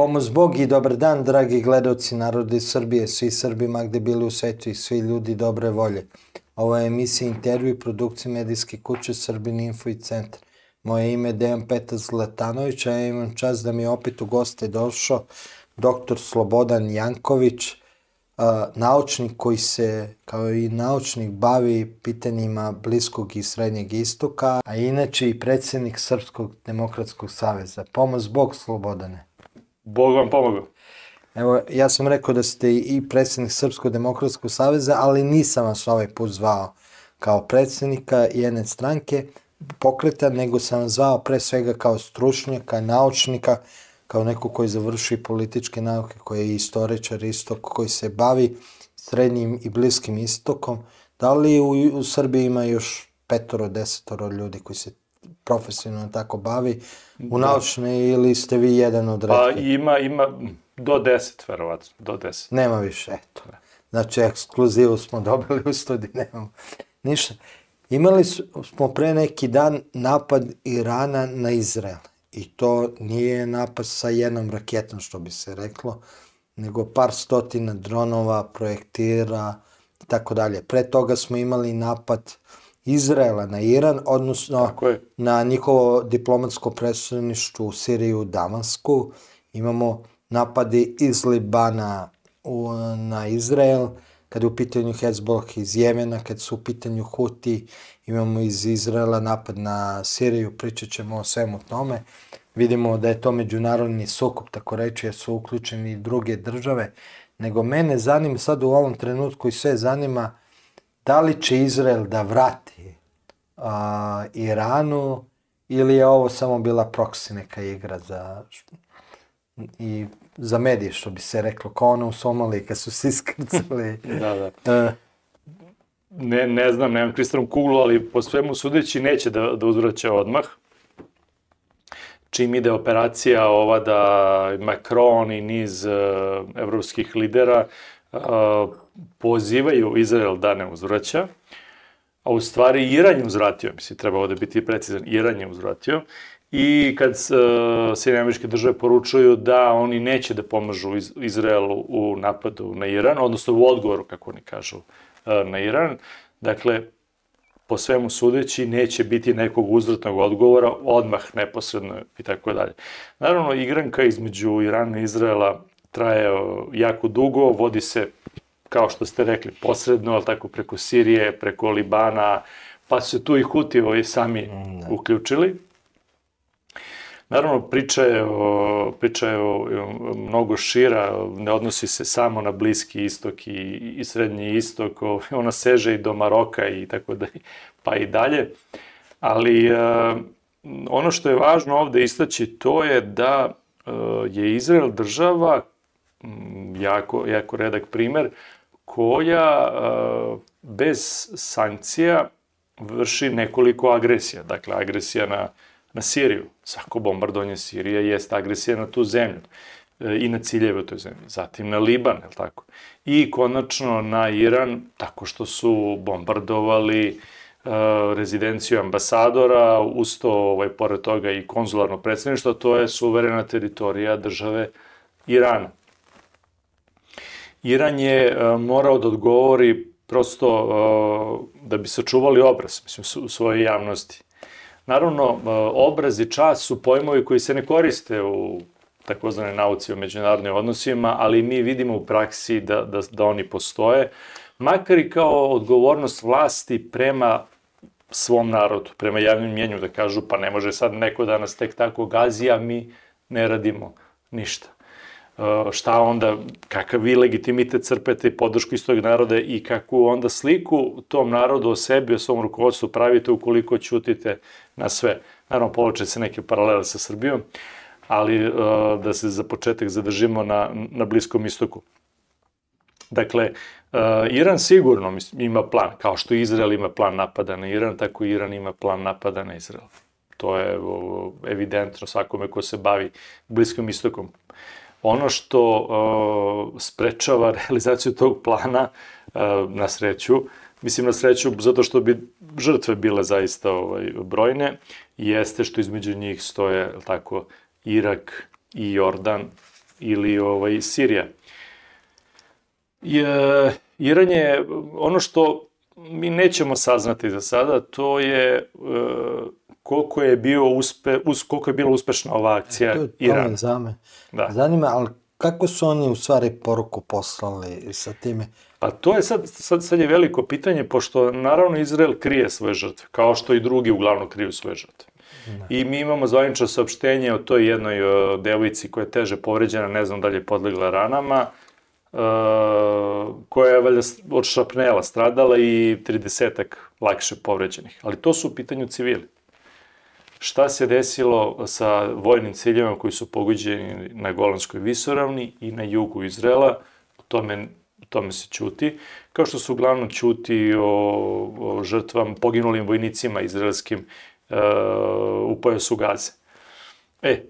Pomoz Bog i dobar dan, dragi gledalci narode Srbije, svi Srbima gde bili u svetu i svi ljudi dobre volje. Ovo je emisija intervju i produkcija medijske kuće Srbin Info i Centar. Moje ime je Dejan Petar Zlatanović, a ja imam čast da mi opet u goste došao dr. Slobodan Janković, naučnik koji se, kao i naučnik, bavi pitanjima Bliskog i Srednjeg istoka, a inače i predsednik Srpskog demokratskog saveza. Pomoz Bog, Slobodane. Bog vam pomogao. Evo, ja sam rekao da ste i predsednik Srpskog demokratskog saveza, ali nisam vas ovaj put zvao kao predsednika jedne stranke pokreta, nego sam vas zvao pre svega kao stručnjaka, naučnika, kao neko koji završi političke nauke, koji je istoričar istok, koji se bavi srednjim i bliskim istokom. Da li u, u Srbiji ima još petoro, desetoro ljudi koji se profesionalno tako bavi u da. naučne ili ste vi jedan od redkih? Pa ima, ima do deset, verovatno, do deset. Nema više, eto. Znači, ekskluzivu smo dobili u studiju, nemamo ništa. Imali smo pre neki dan napad Irana na Izrael. I to nije napad sa jednom raketom, što bi se reklo, nego par stotina dronova, projektira i tako dalje. Pre toga smo imali napad Izraela na Iran, odnosno na njihovo diplomatsko predstavništvo u Siriju, Damansku. Imamo napadi iz Libana u, na Izrael, kada je u pitanju Hezbollah iz Jemena, kada su u pitanju Huti, imamo iz Izraela napad na Siriju, pričat ćemo o svemu tome. Vidimo da je to međunarodni sukup, tako reći, jer su uključeni i druge države. Nego mene zanima sad u ovom trenutku i sve zanima da li će Izrael da vrati a, Iranu ili je ovo samo bila proksi neka igra za i za medije, što bi se reklo, kao ono u Somaliji kad su se iskrcali. da, da. Uh, ne, ne znam, nemam kristalnu kuglu, ali po svemu sudeći neće da, da uzvraća odmah. Čim ide operacija ova da Macron i niz uh, evropskih lidera uh, pozivaju Izrael da ne uzvraća, a u stvari Iran je uzvratio, mislim, treba ovde biti precizan, Iran je uzvratio, i kad uh, američke države poručuju da oni neće da pomažu iz, Izraelu u napadu na Iran, odnosno u odgovoru, kako oni kažu, uh, na Iran, dakle, po svemu sudeći, neće biti nekog uzvratnog odgovora, odmah, neposredno i tako dalje. Naravno, igranka između Irana i Izraela traje jako dugo, vodi se, kao što ste rekli, posredno, ali tako preko Sirije, preko Libana, pa su tu i Hutivo i sami mm, da. uključili. Naravno, priča je, o, priča je o, o, mnogo šira, ne odnosi se samo na Bliski istok i, i Srednji istok, o, ona seže i do Maroka i tako da, pa i dalje. Ali e, ono što je važno ovde istaći to je da e, je Izrael država, jako, jako redak primer, koja e, bez sankcija vrši nekoliko agresija. Dakle, agresija na na Siriju. Svako bombardovanje Sirije jeste agresija na tu zemlju e, i na ciljeve u toj zemlji. Zatim na Liban, je tako? I konačno na Iran, tako što su bombardovali e, rezidenciju ambasadora, usto, ovaj, pored toga i konzularno predstavništvo, to je suverena teritorija države Irana. Iran je e, morao da odgovori prosto da bi sačuvali obraz, mislim, u svojoj javnosti. Naravno, e, obraz i čas su pojmovi koji se ne koriste u takozvanoj nauci o međunarodnim odnosima, ali mi vidimo u praksi da, da, da oni postoje, makar i kao odgovornost vlasti prema svom narodu, prema javnim mjenju, da kažu pa ne može sad neko da nas tek tako gazi, a mi ne radimo ništa. Uh, šta onda, kakav vi legitimitet crpete i podršku iz tog naroda i kakvu onda sliku tom narodu o sebi, o svom rukovodstvu pravite ukoliko ćutite na sve. Naravno, povlače se neke paralele sa Srbijom, ali uh, da se za početak zadržimo na, na Bliskom istoku. Dakle, uh, Iran sigurno ima plan, kao što Izrael ima plan napada na Iran, tako i Iran ima plan napada na Izrael. To je evidentno svakome ko se bavi Bliskom istokom. Ono što uh, sprečava realizaciju tog plana, uh, na sreću, mislim na sreću zato što bi žrtve bile zaista ovaj, brojne, jeste što između njih stoje, tako, Irak i Jordan, ili ovaj, Sirija. I, e, Iran je, ono što mi nećemo saznati za sada, to je e, koliko je bio uspe, us, koliko je bila uspešna ova akcija E, to je Irana. za me. Da. Zanima, ali kako su oni u stvari poruku poslali sa time? Pa to je sad, sad, sad je veliko pitanje, pošto naravno Izrael krije svoje žrtve, kao što i drugi uglavnom kriju svoje žrtve. I mi imamo zvanično saopštenje o toj jednoj o, devojci koja je teže povređena, ne znam da li je podlegla ranama, e, koja je valjda od šapnela stradala i 30 lakše povređenih. Ali to su u pitanju civili. Šta se desilo sa vojnim ciljevima koji su pogođeni na Golanskoj visoravni i na jugu Izrela, o tome, o tome se ćuti, kao što se uglavnom ćuti o, o žrtvam, poginulim vojnicima izraelskim e, u pojasu Gaze. E,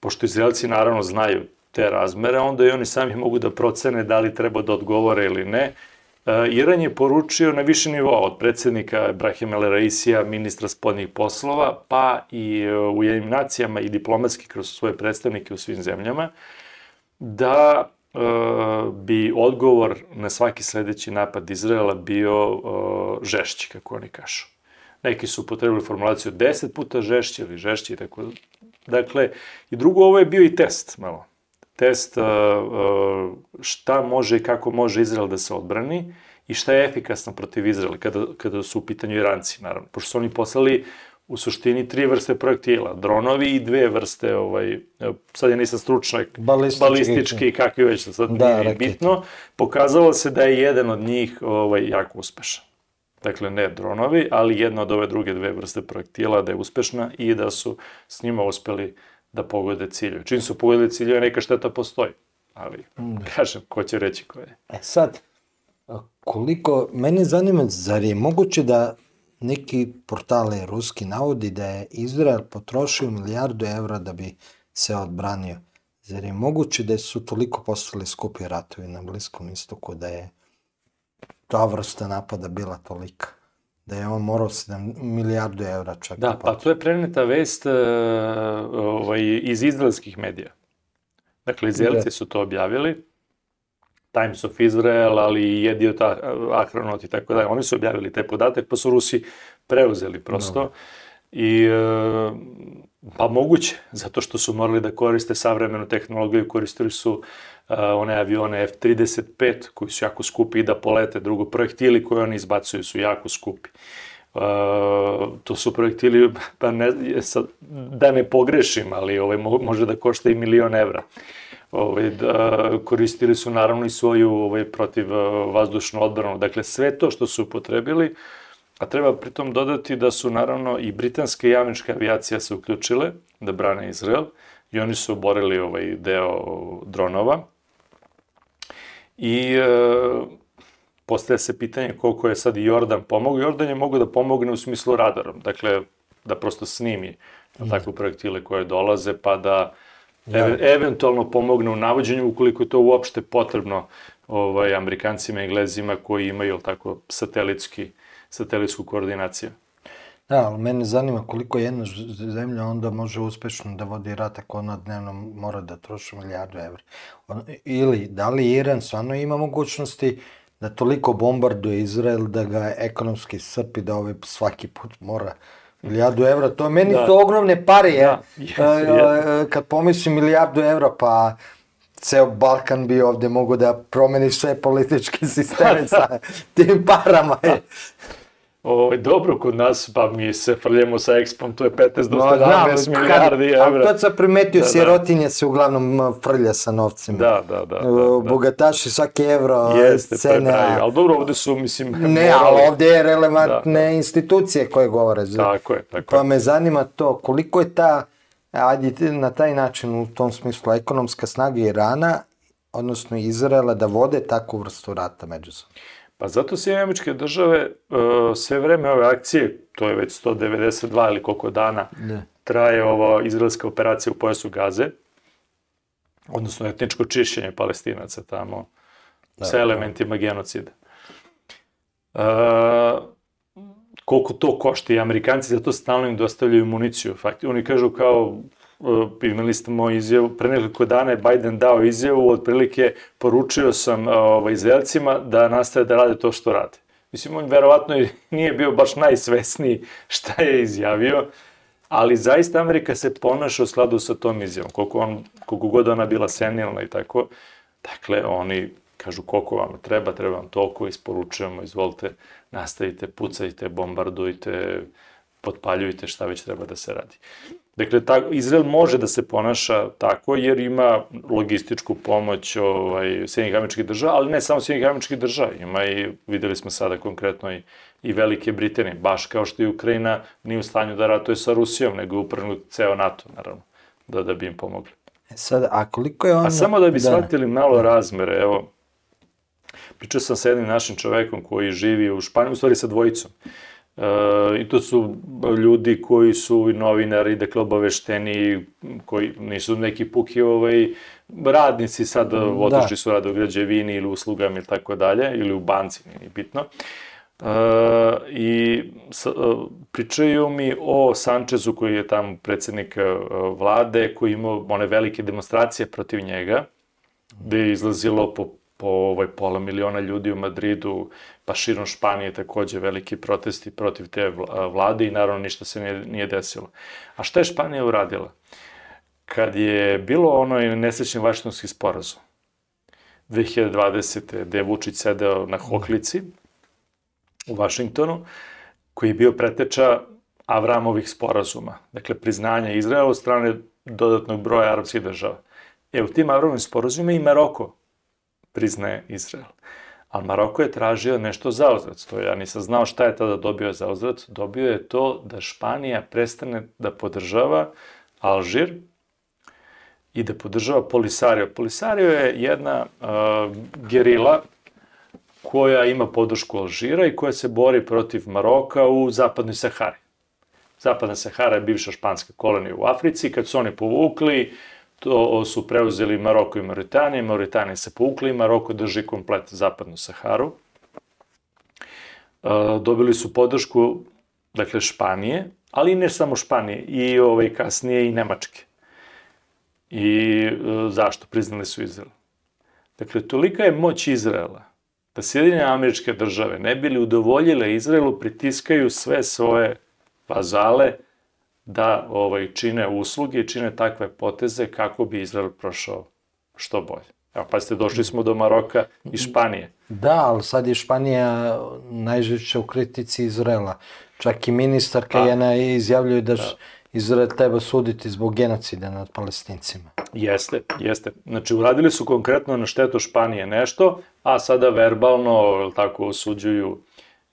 pošto Izraelci naravno znaju te razmere, onda i oni sami mogu da procene da li treba da odgovore ili ne. Iran je poručio na više nivoa, od predsednika Ibrahima El Raisija, ministra spodnjih poslova, pa i e, u jednim nacijama i diplomatski kroz svoje predstavnike u svim zemljama, da e, bi odgovor na svaki sledeći napad Izraela bio e, žešći, kako oni kažu. Neki su upotrebili formulaciju 10 puta žešći ili žešći i tako. Dakle, i drugo, ovo je bio i test malo. Test uh, uh, šta može i kako može Izrael da se odbrani i šta je efikasno protiv Izraela kada, kada su u pitanju Iranci, naravno. Pošto su oni poslali u suštini tri vrste projektila, dronovi i dve vrste, ovaj, sad ja nisam stručnjak, Balistički. balistički kakvi već, sad Da, nije ni rakete. bitno, pokazalo se da je jedan od njih ovaj, jako uspešan. Dakle, ne dronovi, ali jedna od ove druge dve vrste projektila da je uspešna i da su s njima uspeli da pogode ciljeve. Čim su pogodili ciljeve, neka šteta postoji. Ali, kažem, ko će reći ko je. E sad, koliko, mene zanima, zar je moguće da neki portale ruski navodi da je Izrael potrošio milijardu evra da bi se odbranio? Zar je moguće da su toliko postali skupi ratovi na Bliskom istoku, da je ta vrsta napada bila tolika? Da je on morao 7 milijardu evra čak Da, pa to je preneta vest uh, ovaj, iz izraelskih medija. Dakle, Izraelci Da. su to objavili, Times of Israel, ali i Jediot Ahronot i tako dalje. Oni su objavili taj podatak, pa su Rusi preuzeli prosto. I, e, pa moguće, zato što su morali da koriste savremenu tehnologiju, koristili su e, one avione F-35 koji su jako skupi i da polete. Drugo, projektili koje oni izbacuju su jako skupi. Uh, to su projektili, pa ne, sad, da ne pogrešim, ali ovaj, mo, može da košta i milion evra. Ovaj, da, koristili su naravno i svoju ovaj, protiv uh, vazdušnu odbranu. Dakle, sve to što su upotrebili, a treba pritom dodati da su naravno i britanska i američka avijacija se uključile da brane Izrael i oni su oborili ovaj deo dronova. I e, postaje se pitanje koliko je sad i Jordan pomogao. Jordan je mogo da pomogne u smislu radarom, dakle da prosto snimi mm. takve projektile koje dolaze, pa da e, eventualno pomogne u navođenju ukoliko je to uopšte potrebno ovaj, Amerikancima i Englezima koji imaju tako, satelitski, satelitsku koordinaciju. Da, ali mene zanima koliko jedna zemlja onda može uspešno da vodi rat ako ona dnevno mora da troši milijardu evra. On, ili da li Iran stvarno ima mogućnosti da toliko bombarduje Izrael da ga ekonomski srpi da ovaj svaki put mora milijardu evra. To meni Da. da. to ogromne pare. Da, jeste, jeste. E, kad pomislim milijardu evra, pa ceo Balkan bi ovde mogo da promeni sve političke sisteme sa tim parama. Je. Ovo, je dobro kod nas, pa mi se frljemo sa Expom, to je 15 do No, 17 znam, milijardi kad, evra. to sam primetio, Da, da, da. sirotinja se uglavnom frlja sa novcima. Da, da, da. da, da. Bogataši svaki evro Jeste, cene, a- Ali dobro, ovde su, mislim, Ne, morali. ali ovde je relevantne institucije koje govore. Tako je, tako Pa je. me zanima to, koliko je ta, ajde na taj način u tom smislu, ekonomska snaga Irana, odnosno Izraela, da vode takvu vrstu rata međusobno. Pa zato se američke države uh, sve vreme ove akcije, to je već 192 ili koliko dana, Da. traje ova izraelska operacija u pojasu Gaze, odnosno etničko čišćenje palestinaca tamo, da, sa elementima genocida. Uh, koliko to košta i Amerikanci zato stalno im dostavljaju municiju. Fakti, oni kažu kao uh, imali smo izjavu, pre nekoliko dana je Biden dao izjavu, otprilike poručio sam uh, ovaj, Izraelcima da nastave da rade to što rade. Mislim, on verovatno nije bio baš najsvesniji šta je izjavio, ali zaista Amerika se ponaša u skladu sa tom izjavom, koliko, on, koliko god ona bila senilna i tako. Dakle, oni kažu koliko vam treba, treba vam toliko, isporučujemo, izvolite, nastavite, pucajte, bombardujte, potpaljujte šta već treba da se radi. Dakle, ta, Izrael može da se ponaša tako jer ima logističku pomoć ovaj, Sjedinih američkih država, ali ne samo Sjedinih američkih država, ima i, videli smo sada konkretno i, i Velike Britanije, baš kao što i Ukrajina nije u stanju da ratuje sa Rusijom, nego uprnut ceo NATO, naravno, da, da bi im pomogli. E sad, a koliko je on... A samo da bi da. shvatili malo razmere, evo, pričao sam sa jednim našim čovekom koji živi u Španiji, u stvari sa dvojicom. E, I to su ljudi koji su novinari, dakle obavešteni, koji nisu neki puki ovaj, radnici, sad da. otišli su rade u građevini ili uslugama ili tako dalje, ili u banci, nije bitno. E, I sa, e, pričaju mi o Sančezu koji je tamo predsednik e, vlade, koji imao one velike demonstracije protiv njega, gde je izlazilo po po ovaj, pola miliona ljudi u Madridu, pa širom Španije takođe veliki protesti protiv te vlade i naravno ništa se nije, nije desilo. A šta je Španija uradila? Kad je bilo ono nesrećni vaštonski sporazum, 2020. gde je Vučić sedeo na hoklici u Vašingtonu, koji je bio preteča Avramovih sporazuma, dakle priznanja Izraela od strane dodatnog broja arapskih država. E, u tim Avramovim sporazumima i Maroko priznaje Izrael. Ali Maroko je tražio nešto zauzvrat. To ja nisam znao šta je tada dobio zauzvrat. Dobio je to da Španija prestane da podržava Alžir i da podržava Polisario. Polisario je jedna uh, gerila koja ima podršku Alžira i koja se bori protiv Maroka u zapadnoj Sahari. Zapadna Sahara je bivša španska kolonija u Africi. Kad su oni povukli, uh, to su preuzeli Maroko i Mauritanije, Mauritanije se povukli, Maroko drži komplet zapadnu Saharu. E, dobili su podršku, dakle, Španije, ali ne samo Španije, i ovaj, kasnije i Nemačke. I e, zašto? Priznali su Izrael. Dakle, tolika je moć Izraela da Sjedinje američke države ne bili udovoljile Izraelu, pritiskaju sve svoje vazale da ovaj, čine usluge i čine takve poteze kako bi Izrael prošao što bolje. Evo, pa ste došli smo do Maroka i Španije. Da, ali sad je Španija najžešća u kritici Izraela. Čak i ministarka da. Jena izjavljuje da, da. Izrael treba suditi zbog genocida nad palestincima. Jeste, jeste. Znači, uradili su konkretno na štetu Španije nešto, a sada verbalno, tako, osuđuju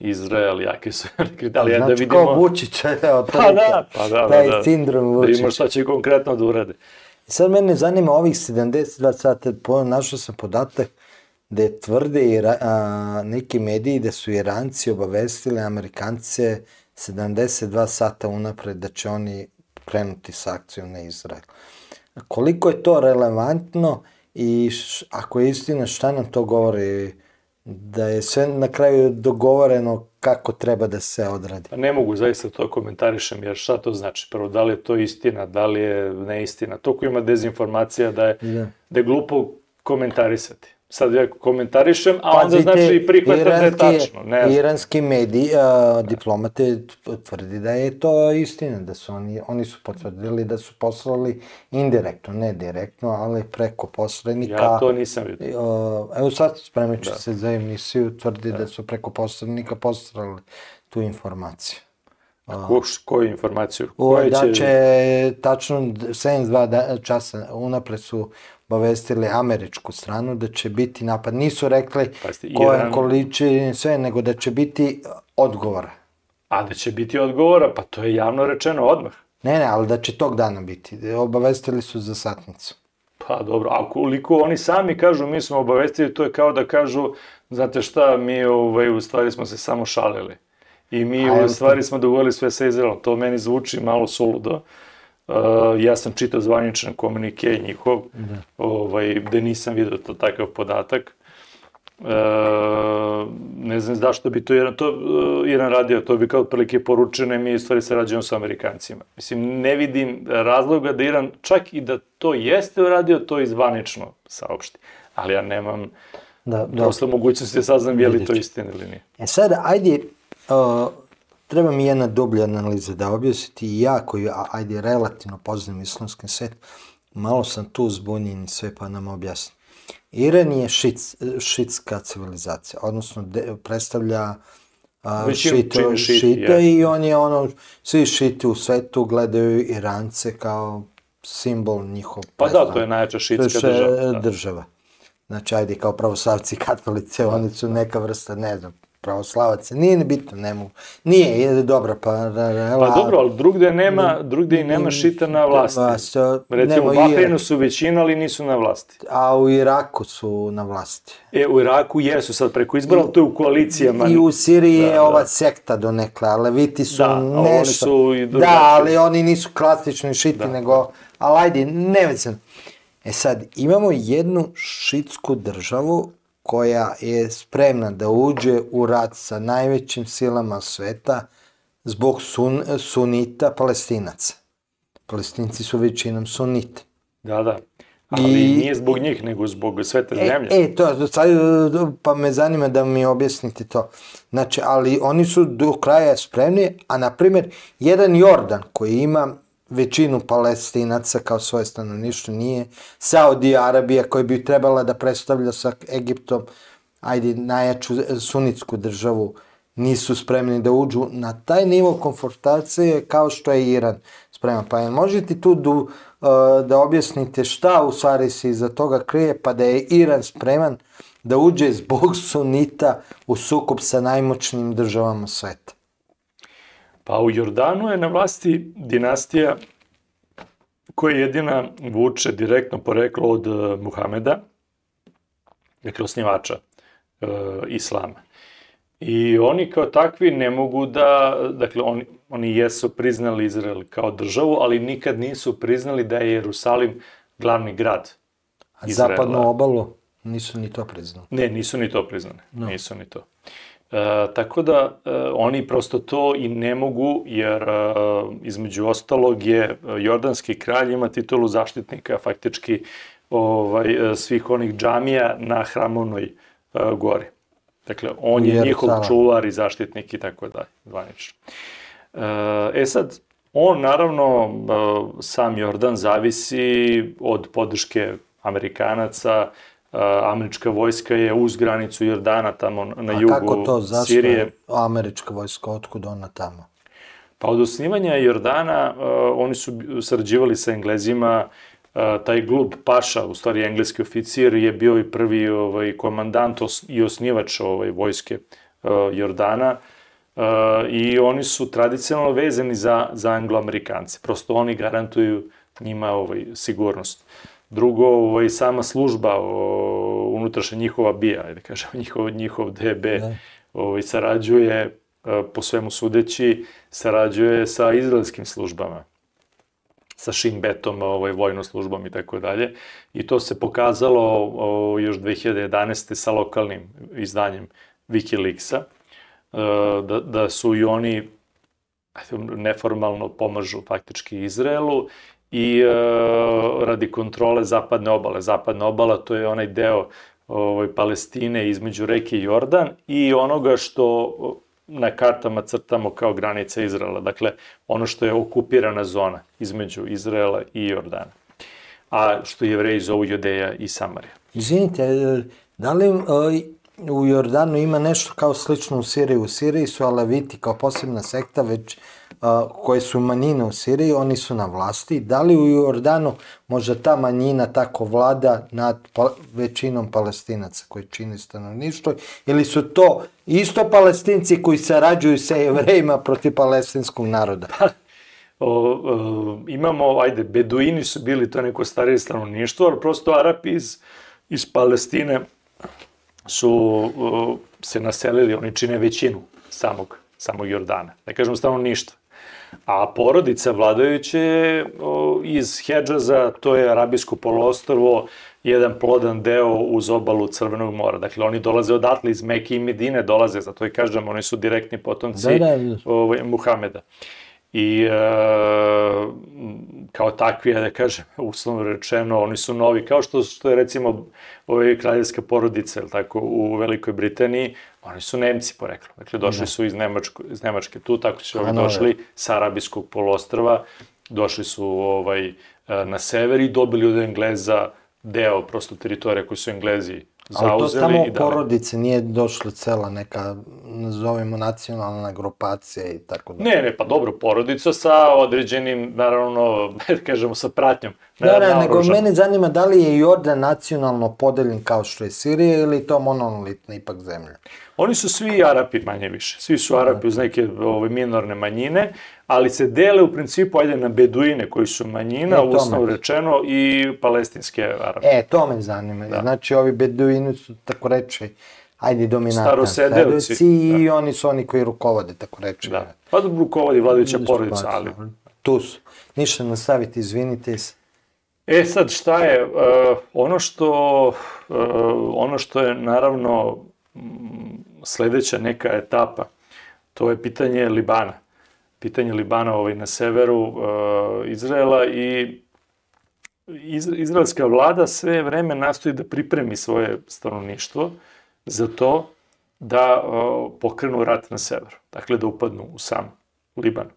Izrael, jake su da li znači, da vidimo... kao Vučić, evo, pa da, pa da, taj da, sindrom Vučić. Da ima šta će konkretno da urade. Sad mene zanima ovih 72 sata, našao sam podatak da je tvrde i a, neki mediji da su Iranci obavestili Amerikance 72 sata unapred da će oni krenuti sa akcijom na Izrael. Koliko je to relevantno i š, ako je istina, šta nam to govori da je sve na kraju dogovoreno kako treba da se odradi. Pa ne mogu zaista to komentarišem, jer šta to znači? Prvo, da li je to istina, da li je neistina? Toliko ima dezinformacija da je, da. da je glupo komentarisati sad ja komentarišem, a Pazite, onda znači i prihvatam da je tačno. Ne znam. Iranski mediji, uh, diplomate tvrdi da je to istina, da su oni, oni su potvrdili da su poslali indirektno, ne direktno, ali preko posrednika. Ja to nisam vidio. Uh, evo sad spremit ću da. se za emisiju, tvrdi da. da su preko posrednika poslali tu informaciju. Ko, koju informaciju? Koje da će, će tačno 72 časa unapred su obavestili američku stranu da će biti napad. Nisu rekli koje Iran... količine sve, nego da će biti odgovora. A da će biti odgovora? Pa to je javno rečeno odmah. Ne, ne, ali da će tog dana biti. Obavestili su za satnicu. Pa dobro, a koliko oni sami kažu mi smo obavestili, to je kao da kažu, znate šta, mi ovaj, u stvari smo se samo šalili. I mi a, u stvari smo dogovorili sve sa Izraelom. To meni zvuči malo suludo. Uh, ja sam čitao zvaničan komunike njihov, da. ovaj, gde nisam vidio to takav podatak. ne znam zašto bi to Iran, to, e, Iran radio, to bi kao otprilike poručene mi stvari se rađaju sa Amerikancima. Mislim, ne vidim razloga da Iran, čak i da to jeste uradio, to izvanično saopšti. Ali ja nemam da, da. prosto mogućnosti da saznam je li to istina ili nije. E sad, ajde, uh, treba mi jedna dublja analiza da objasniti i ja koji, ajde, relativno poznam islamski svet, malo sam tu zbunjen i sve pa nam objasni. Iran je šic, šitska civilizacija, odnosno de, predstavlja a, šito, šit, šita yes. i on je ono, svi šiti u svetu gledaju Irance kao simbol njihov. Pa da, to je najjača šitska država. Da. država. Znači, ajde, kao pravoslavci katolice, oni su neka vrsta, ne znam, pravoslavaca, nije ni bitno, ne mogu. Nije, je dobro, pa... Pa dobro, ali drugde nema, drugde i nema šita na vlasti. Vlast, Recimo, u Bahreinu su većina, ali nisu na vlasti. A u Iraku su na vlasti. E, u Iraku jesu sad preko izbora, ali to je u koalicijama. I u Siriji da, je da. ova sekta donekle, a Leviti su da, nešto... Da, oni su i. Da, ali oni nisu klasični šiti, da. nego... Ali ajde, ne vecam. E sad, imamo jednu šitsku državu koja je spremna da uđe u rat sa najvećim silama sveta zbog sun, sunita palestinaca. Palestinci su većinom suniti. Da, da. Ali I, nije zbog njih, nego zbog svete e, zemlje. E, to, sad, pa me zanima da mi objasnite to. Znači, ali oni su do kraja spremni, a na primjer, jedan Jordan koji ima većinu palestinaca kao svoje stanovništvo nije. Saudi Arabija koja bi trebala da predstavlja sa Egiptom, ajde, najjaču sunitsku državu, nisu spremni da uđu na taj nivo konfortacije kao što je Iran spreman. Pa možete tu du, uh, da objasnite šta u stvari se iza toga krije, pa da je Iran spreman da uđe zbog sunita u sukup sa najmoćnim državama sveta. Pa u Jordanu je na vlasti dinastija koja jedina vuče direktno poreklo od uh, Muhameda, dakle osnivača uh, Islama. I oni kao takvi ne mogu da, dakle oni, oni jesu priznali Izrael kao državu, ali nikad nisu priznali da je Jerusalim glavni grad Izraela. A zapadnu obalu nisu ni to priznali? Ne, nisu ni to priznali, no. nisu ni to. E, tako da e, oni prosto to i ne mogu, jer e, između ostalog je jordanski kralj ima titulu zaštitnika faktički ovaj, svih onih džamija na hramovnoj e, gori. Dakle, on je njihov čuvar i zaštitnik i tako dalje, zvanično. E, e sad, on naravno, e, sam Jordan zavisi od podrške Amerikanaca, američka vojska je uz granicu Jordana, tamo na jugu Sirije. A kako to, zašto Sirije. je američka vojska, otkud ona tamo? Pa od osnivanja Jordana uh, oni su sarađivali sa Englezima, uh, taj Glub Paša, u stvari engleski oficir, je bio i prvi ovaj, komandant os, i osnivač ovaj, vojske uh, Jordana. Uh, I oni su tradicionalno vezani za, za angloamerikance. Prosto oni garantuju njima ovaj, sigurnost. Drugo, ovaj, sama služba o, unutrašnja njihova bija, da kažem, njihov, njihov DB, da. ovaj, sarađuje, e, po svemu sudeći, sarađuje sa izraelskim službama sa Betom, ovaj, vojnom službom i tako dalje. I to se pokazalo o, još 2011. sa lokalnim izdanjem Wikileaksa, e, da, da su i oni neformalno pomažu faktički Izraelu i e, radi kontrole zapadne obale. Zapadna obala to je onaj deo ovaj, Palestine između reke Jordan i onoga što na kartama crtamo kao granica Izraela. Dakle, ono što je okupirana zona između Izraela i Jordana. A što jevreji zovu Jodeja i Samarija. Izvinite, da li u Jordanu ima nešto kao slično u Siriji? U Siriji su Alaviti kao posebna sekta već koje su manjine u Siriji, oni su na vlasti. Da li u Jordanu možda ta manjina tako vlada nad pa, većinom palestinaca koji čine stanovništvo ili su to isto palestinci koji sarađuju sa jevrejima protiv palestinskog naroda? Pa, o, o, imamo, ajde, beduini su bili to neko starije stanovništvo, ali prosto Arapi iz, iz Palestine su o, se naselili, oni čine većinu samog, samog Jordana. Ne kažemo stanovništva A porodica vladajuće o, iz Hedžaza, to je Arabijsko poloostrovo, jedan plodan deo uz obalu Crvenog mora. Dakle, oni dolaze odatle iz Mekke i Medine, dolaze, zato i kažem, oni su direktni potomci Da, da. ovaj, Muhameda. I e, kao takvi, ja da kažem, uslovno rečeno, oni su novi, kao što, što je recimo ovaj, kraljevska porodica, ili tako, u Velikoj Britaniji, oni su Nemci poreklo. Dakle, došli Da. su iz, Nemačko, iz Nemačke tu, tako su A, ovi nove. došli sa Arabijskog polostrava, došli su ovaj, e, na sever i dobili od Engleza deo prosto teritorija koju su Englezi zauzeli. Ali to samo dali. porodice, nije došla cela neka, nazovimo, nacionalna grupacija i tako da. Ne, ne, pa dobro, porodica sa određenim, naravno, kažemo, sa pratnjom. Da, da, nego mene zanima da li je Jordan nacionalno podeljen kao što je Sirija ili to monolitna ipak zemlja. Oni su svi Arapi manje više. Svi su Arapi uz neke ove, minorne manjine, ali se dele u principu, ajde, na Beduine koji su manjina, E, uslovno rečeno, i palestinske Arape. E, to me zanima. Da. Znači, ovi beduini su, tako reče, ajde, dominantni Starosedeoci, i oni su oni koji rukovode, tako reče. Da. Pa dobro rukovodi vladajuća su porodica, bacili. ali... Tu su. Ništa nastaviti, izvinite se. E sad, šta je, uh, ono što, uh, ono što je naravno sledeća neka etapa, to je pitanje Libana. Pitanje Libana ovaj, na severu uh, Izraela i iz, izraelska vlada sve vreme nastoji da pripremi svoje stanovništvo za to da uh, pokrenu rat na severu, dakle da upadnu u sam Liban.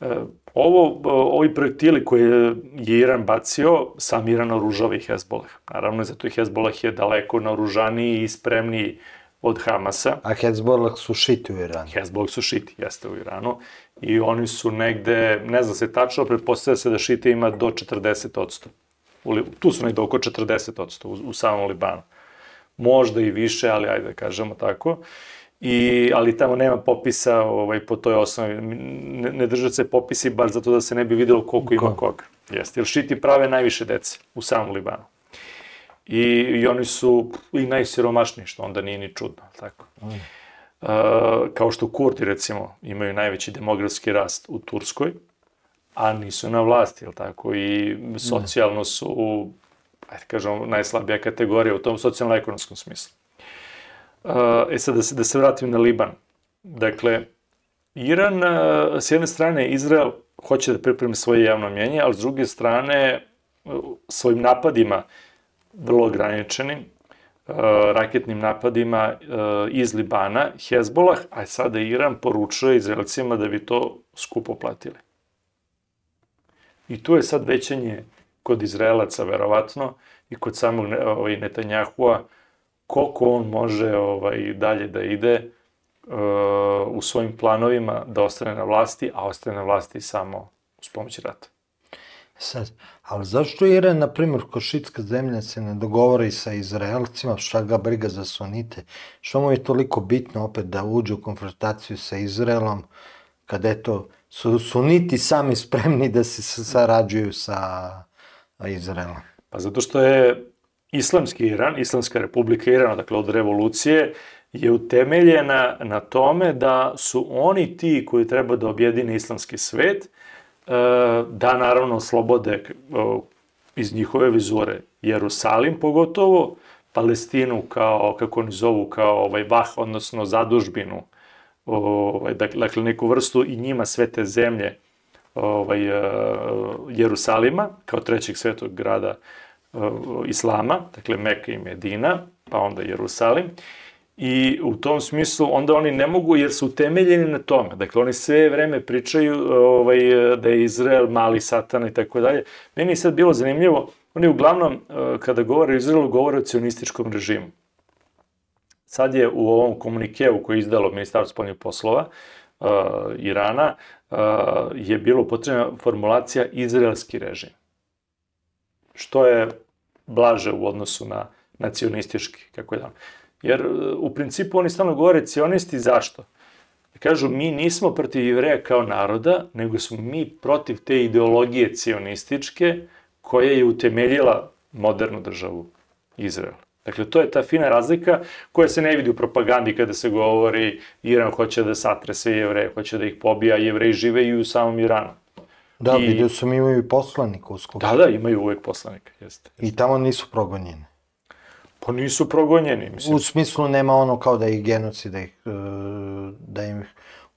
E, ovo, ovi projektili koje je Iran bacio, sam Iran naoružava i Hezbollah. Naravno, zato i Hezbollah je daleko naoružaniji i spremniji od Hamasa. A Hezbollah su šiti u Iranu. Hezbollah su šiti, jeste u Iranu. I oni su negde, ne zna se tačno, pretpostavlja se da šite ima do 40%. U, tu su negde oko 40% u, u samom Libanu. Možda i više, ali ajde da kažemo tako. I, ali tamo nema popisa ovaj, po toj osnovi. Ne, ne drže se popisi baš zato da se ne bi videlo koliko ima Ko? koga. Jeste, jer šiti prave najviše dece u samom Libanu. I, I oni su i najsiromašniji, što onda nije ni čudno, tako. Uh, kao što Kurti, recimo, imaju najveći demografski rast u Turskoj, a nisu na vlasti, jel tako? I socijalno su, ajde kažemo, najslabija kategorija u tom socijalno-ekonomskom smislu. Uh, e sad, da se, da se vratim na Liban. Dakle, Iran, uh, s jedne strane, Izrael hoće da pripremi svoje javno mjenje, ali s druge strane, uh, svojim napadima, vrlo ograničenim, uh, raketnim napadima uh, iz Libana, Hezbollah, a sada Iran poručuje Izraelcima da bi to skupo platili. I tu je sad većanje kod Izraelaca, verovatno, i kod samog ovaj, Netanjahua, koliko on može ovaj, dalje da ide uh, u svojim planovima da ostane na vlasti, a ostane na vlasti samo uz pomoć rata. Sad, ali zašto Iran, na primjer, ko šitska zemlja se ne dogovori sa Izraelcima, šta ga briga za sunite? Što mu je toliko bitno opet da uđe u konfrontaciju sa Izraelom, kada eto, su suniti sami spremni da se sarađuju sa Izraelom? Pa zato što je islamski Iran, Islamska republika Irana, dakle od revolucije, je utemeljena na tome da su oni ti koji treba da objedine islamski svet, da naravno slobode e, iz njihove vizure Jerusalim pogotovo, Palestinu kao, kako oni zovu, kao ovaj vah, odnosno zadužbinu, ovaj, dakle, neku vrstu i njima svete zemlje ovaj, e, Jerusalima, kao trećeg svetog grada e, Islama, dakle Meka i Medina, pa onda Jerusalim. I u tom smislu onda oni ne mogu jer su utemeljeni na tome. Dakle, oni sve vreme pričaju ovaj, da je Izrael mali satan i tako dalje. Meni je sad bilo zanimljivo, oni uglavnom, eh, kada govore o Izraelu, govore o cionističkom režimu. Sad je u ovom komunikeu koji je izdalo Ministarstvo spoljnih poslova uh, Irana, uh, je bilo potrebna formulacija izraelski režim. Što je blaže u odnosu na nacionalistički, kako je dan. Jer uh, u principu oni stalno govore cionisti zašto? Kažu, mi nismo protiv jevreja kao naroda, nego smo mi protiv te ideologije cionističke koja je utemeljila modernu državu Izrael. Dakle, to je ta fina razlika koja se ne vidi u propagandi kada se govori Iran hoće da satre sve jevreje, hoće da ih pobija, jevreji žive i u samom Iranu. Da, I- vidio sam imaju i poslanika u Skupštini. Da, da, imaju uvek poslanika, jeste. I tamo nisu progonjeni. Pa nisu progonjeni, mislim. U smislu nema ono kao da ih genocid, da ih, e, da im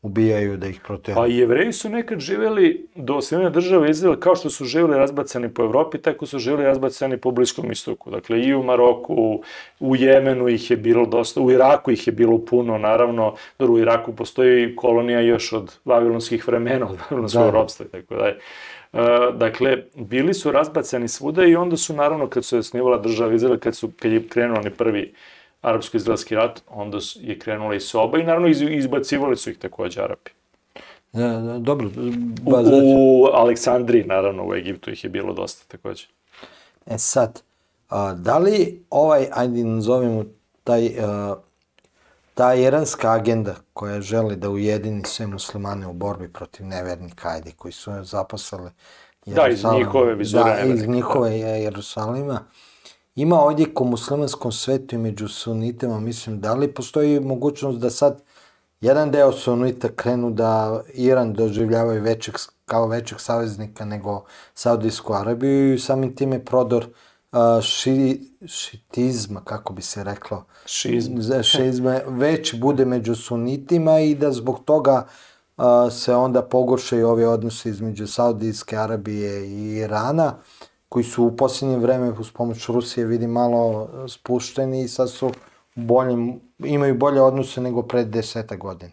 ubijaju, da ih Pa proteraju. i jevreji su nekad živeli do osnivanja države Izrael kao što su živeli razbacani po Evropi, tako su živeli razbacani po Bliskom istoku. Dakle, i u Maroku, u Jemenu ih je bilo dosta, u Iraku ih je bilo puno, naravno, jer u Iraku postoji kolonija još od vavilonskih vremena, od vavilonskog da. robstva i tako dalje. E, dakle, bili su razbacani svuda i onda su, naravno, kad se osnivala država Izrael, kad, su, kad je krenuo onaj prvi arapsko-izraelski rat, onda je krenula i soba i naravno iz, izbacivali su ih takođe Arapi. Da, da, dobro, U, ba, znači, u Aleksandriji, naravno, u Egiptu ih je bilo dosta takođe. E sad, a, da li ovaj, ajde nazovemo taj, a, ta iranska agenda koja želi da ujedini sve muslimane u borbi protiv nevernika, ajde, koji su zaposlali Da, iz njihove vizure Da, iz nevernika, njihove je- Jerusalima. Ima ovdje ko muslimanskom svetu i među sunitima, mislim, da li postoji mogućnost da sad jedan deo sunita krenu da Iran doživljavaju većeg, kao većeg saveznika nego Saudijsku Arabiju i samim time prodor a, ši, šitizma, kako bi se reklo, Šizm. za šizma, već bude među sunitima i da zbog toga a, se onda pogoršaju ove odnose između Saudijske Arabije i Irana, koji su u posljednje vreme uz pomoć Rusije vidi malo spušteni i sad su boljim, imaju bolje odnose nego pred deseta godina.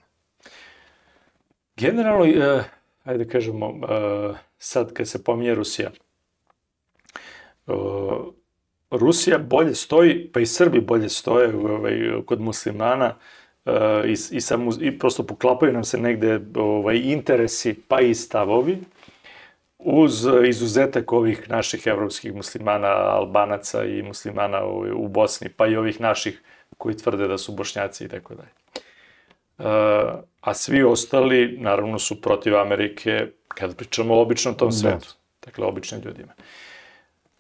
Generalno, e, ajde da kažemo, e, sad kad se pominje Rusija, Rusija bolje stoji, pa i Srbi bolje stoje ovaj, kod muslimana e, i, i, samo, i prosto poklapaju nam se negde ovaj, interesi, pa i stavovi, uz izuzetak ovih naših evropskih muslimana, albanaca i muslimana u, u Bosni, pa i ovih naših koji tvrde da su bošnjaci i tako dalje. E, a svi ostali, naravno, su protiv Amerike, kada pričamo o običnom tom svetu, dakle, običnim ljudima.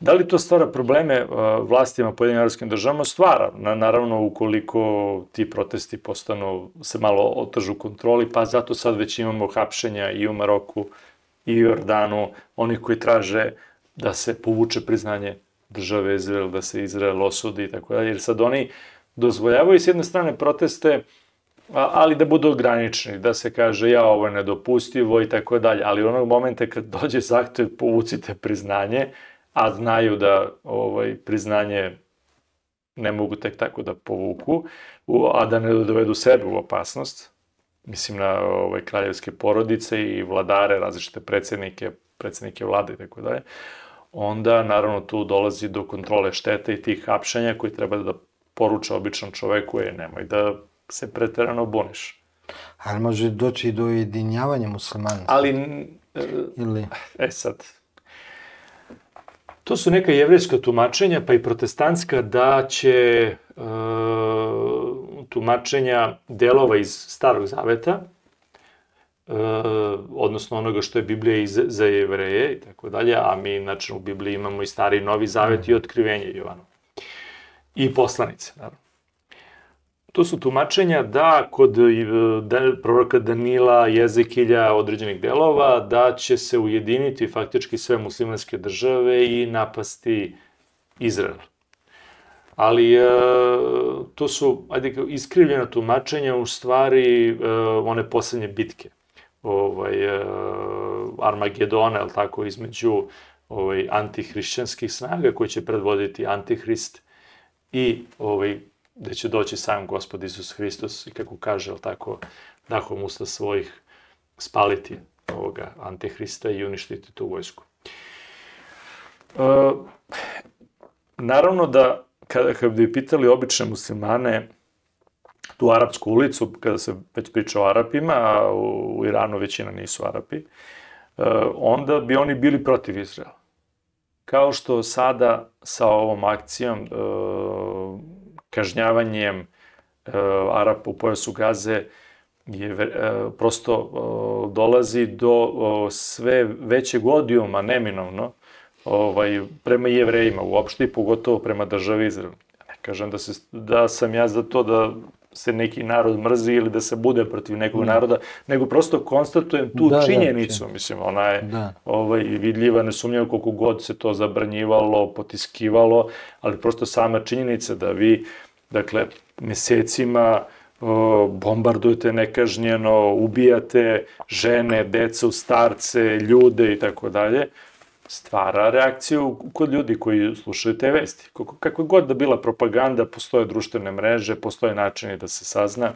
Da li to stvara probleme uh, vlastima pojedinim evropskim državama? Stvara. Na, naravno, ukoliko ti protesti postanu, se malo otažu kontroli, pa zato sad već imamo hapšenja i u Maroku i u Jordanu, onih koji traže da se povuče priznanje države Izrael, da se Izrael osudi i tako dalje, jer sad oni dozvoljavaju s jedne strane proteste, ali da budu ograničeni, da se kaže ja ovo je nedopustivo i tako dalje, ali onog momenta kad dođe zahtev povucite priznanje, a znaju da ovaj priznanje ne mogu tek tako da povuku, a da ne dovedu sebe u opasnost, mislim na ovaj, kraljevske porodice i vladare, različite predsednike, predsednike vlade i tako dalje, onda naravno tu dolazi do kontrole štete i tih hapšenja koji treba da poruče običnom čoveku je nemoj da se preterano buniš. Ali može doći i do ujedinjavanja muslimana. Ali, e, Ili, e sad, to su neka jevrejska tumačenja, pa i protestantska, da će e, tumačenja delova iz Starog Zaveta, e, odnosno onoga što je Biblija iz, za jevreje i tako dalje, a mi znači u Bibliji imamo i Stari i Novi Zavet i otkrivenje Jovanu. I poslanice, naravno. To su tumačenja da kod e, da, proroka Danila, Jezekilja, određenih delova, da će se ujediniti faktički sve muslimanske države i napasti Izrael. Ali e, to su, ajde, iskrivljena tumačenja u stvari e, one poslednje bitke. Ovaj, Armagedona, je tako, između ovaj, antihrišćanskih snaga koji će predvoditi antihrist i ovaj, gde će doći sam gospod Isus Hristos i kako kaže, jel tako, dahom usta svojih spaliti ovoga antihrista i uništiti tu vojsku. E, naravno da kada, kada bi pitali obične muslimane tu arapsku ulicu, kada se već priča o Arapima, a u, u Iranu većina nisu Arapi, e, onda bi oni bili protiv Izraela. Kao što sada sa ovom akcijom e, kažnjavanjem e, Arapa u pojasu Gaze je e, prosto e, dolazi do e, sve većeg odijuma neminovno ovaj, prema jevreima uopšte i pogotovo prema državi Izrael. Ne kažem da, se, da sam ja za to da se neki narod mrzi ili da se bude protiv nekog Da. naroda, nego prosto konstatujem tu Da, da, činjenicu, čin- mislim, ona je Da. ovaj, vidljiva, nesumnjivo koliko god se to zabranjivalo, potiskivalo, ali prosto sama činjenica da vi, dakle, mesecima o, bombardujete nekažnjeno, ubijate žene, decu, starce, ljude i tako dalje, stvara reakciju kod ljudi koji slušaju te vesti. Kako, god da bila propaganda, postoje društvene mreže, postoje načini da se sazna,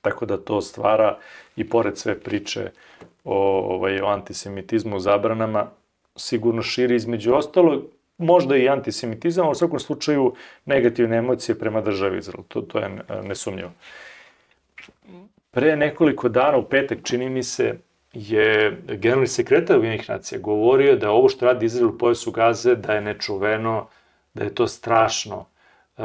tako da to stvara i pored sve priče o, ovaj, o antisemitizmu, o zabranama, sigurno širi između ostalog, možda i antisemitizam, ali u svakom slučaju negativne emocije prema državi Izrael. To, to je nesumnjivo. Pre nekoliko dana, u petak, čini mi se, je generalni sekretar Ujedinjenih nacija govorio da ovo što radi Izrael u pojasu Gaze, da je nečuveno, da je to strašno. Uh,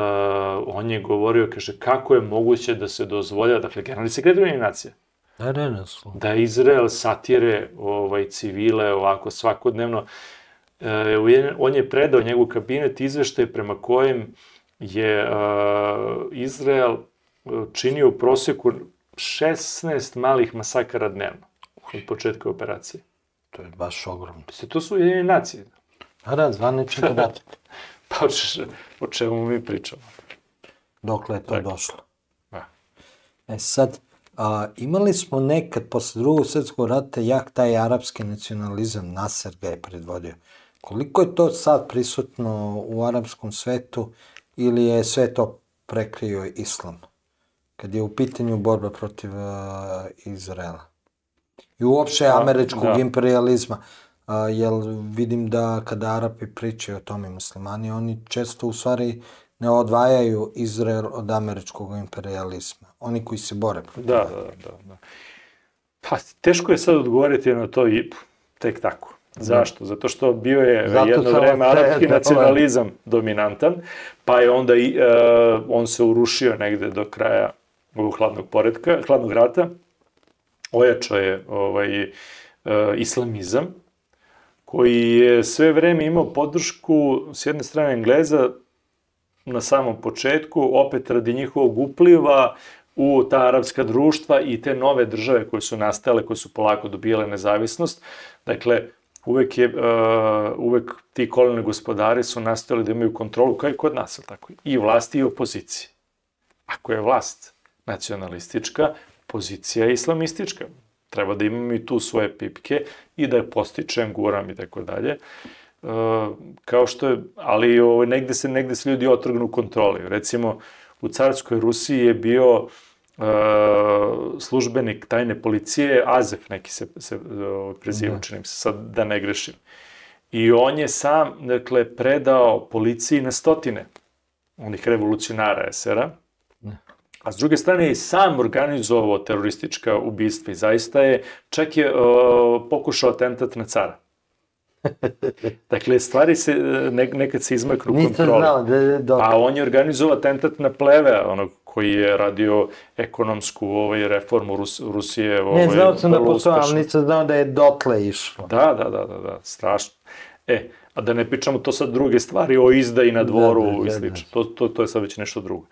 on je govorio, kaže, kako je moguće da se dozvolja, dakle, generalni sekretar Ujedinjenih nacija, Da, ne, slu. da Izrael satire ovaj, civile ovako svakodnevno. E, ujedin- on je predao njegov kabinet izveštaj prema kojem je e, Izrael činio u proseku 16 malih masakara dnevno od početka operacije. To je baš ogromno. Mislim, to su Ujedinjene nacije. A da, zvanični podatak. Pa o, če, o čemu mi pričamo? Dokle je to Tak. došlo? Da. E sad, a, imali smo nekad, posle drugog svjetskog rata, jak taj arapski nacionalizam, Nasser ga je predvodio. Koliko je to sad prisutno u arapskom svetu ili je sve to prekrio islam? Kad je u pitanju borba protiv uh, Izraela. I uopšte Da, američkog da. imperializma. Uh, jel vidim da kada Arapi pričaju o tome muslimani, oni često u stvari ne odvajaju Izrael od američkog imperializma. Oni koji se bore protiv Da, da, da, da. Pa, teško je sad odgovoriti na to i tek tako. Zašto? Zato što bio je Zato jedno vreme arapski da, nacionalizam dominantan, pa je onda i, uh, on se urušio negde do kraja ovog hladnog poredka, hladnog rata. Ojačao je ovaj, uh, islamizam, koji je sve vreme imao podršku s jedne strane Engleza na samom početku, opet radi njihovog upliva u ta arapska društva i te nove države koje su nastale, koje su polako dobijale nezavisnost. Dakle, uvek, je, uh, uvek ti koloni gospodari su nastojali da imaju kontrolu, kao i kod nas, tako? I vlasti i opozicije. Ako je vlast nacionalistička, pozicija islamistička. Treba da imamo i tu svoje pipke i da je postičem, guram i tako dalje. Uh, kao što je, ali ovo, negde se negde se ljudi otrgnu kontroli. Recimo, u carskoj Rusiji je bio uh, službenik tajne policije, Azef neki se, se uh, preziva, Da. čini mi se, sad da ne grešim. I on je sam, dakle, predao policiji na stotine onih revolucionara SR-a, a s druge strane je sam organizovao teroristička ubistva i zaista je, čak je uh, pokušao atentat na cara. dakle, stvari se, e, ne, nekad se izmaknu Nisam kontrole. znao da dok. A on je organizovao atentat na pleve, onog koji je radio ekonomsku ovaj, reformu Rus, Rusije. Ovaj, Ne, znao sam da vrlo postoje, ali nisam znao da je dotle išlo. Da, da, da, da, da, strašno. E, a da ne pričamo to sad druge stvari o izdaji na dvoru Da, da, i da, slično. To, to, to je sad već nešto drugo.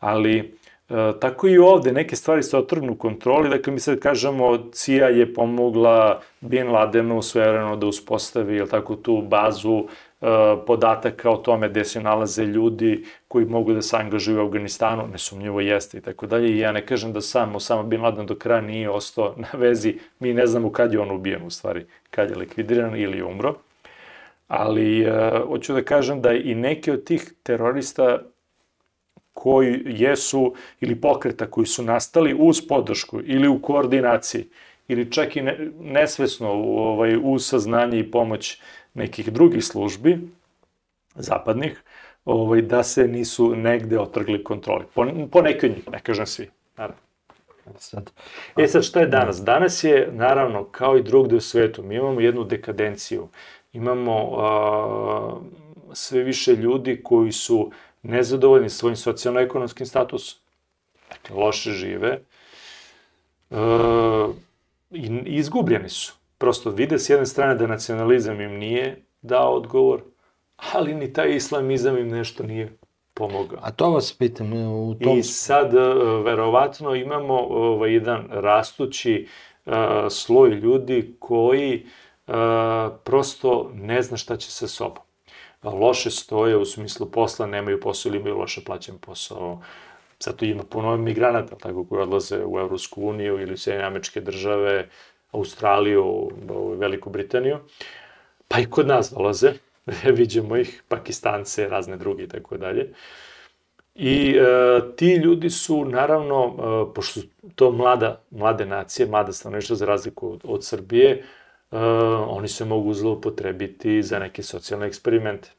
Ali, e, tako i ovde, neke stvari se otrgnu kontroli, dakle mi sad kažemo, CIA je pomogla Bin Ladenu svojevremeno da uspostavi, jel tako, tu bazu e, podataka o tome gde se nalaze ljudi koji mogu da se angažuju u Afganistanu, nesumnjivo jeste i tako dalje. Ja ne kažem da sam Osama Bin Laden do kraja nije ostao na vezi, mi ne znamo kad je on ubijen u stvari, kad je likvidiran ili umro. Ali e, hoću da kažem da i neke od tih terorista koji jesu ili pokreta koji su nastali uz podršku ili u koordinaciji ili čak i ne, nesvesno u, ovaj, uz saznanje i pomoć nekih drugih službi zapadnih, ovaj, da se nisu negde otrgli kontroli. Po, po neki od njih, ne kažem svi, naravno. Sad, E sad, šta je danas? Danas je, naravno, kao i drugde u svetu, mi imamo jednu dekadenciju. Imamo a, sve više ljudi koji su nezadovoljni svojim socijalno-ekonomskim statusom. Dakle, loše žive. E, I izgubljeni su. Prosto vide s jedne strane da nacionalizam im nije dao odgovor, ali ni taj islamizam im nešto nije pomogao. A to vas pitam, u tom... I sad, e, verovatno, imamo ovaj, jedan rastući uh, sloj ljudi koji uh, prosto ne zna šta će sa sobom. Loše stoje u smislu posla, nemaju posao ili imaju loše plaćen posao. Zato ima puno migranata tako, koji odlaze u Evropsku uniju ili u Sjedinje američke države, Australiju, Veliku Britaniju. Pa i kod nas dolaze, vidimo ih, Pakistance, razne drugi i tako dalje. I e, ti ljudi su, naravno, e, pošto to mlada, mlade nacije, mlada stanovništva za razliku od, od Srbije, e, oni se mogu zloupotrebiti za neke socijalne eksperimente.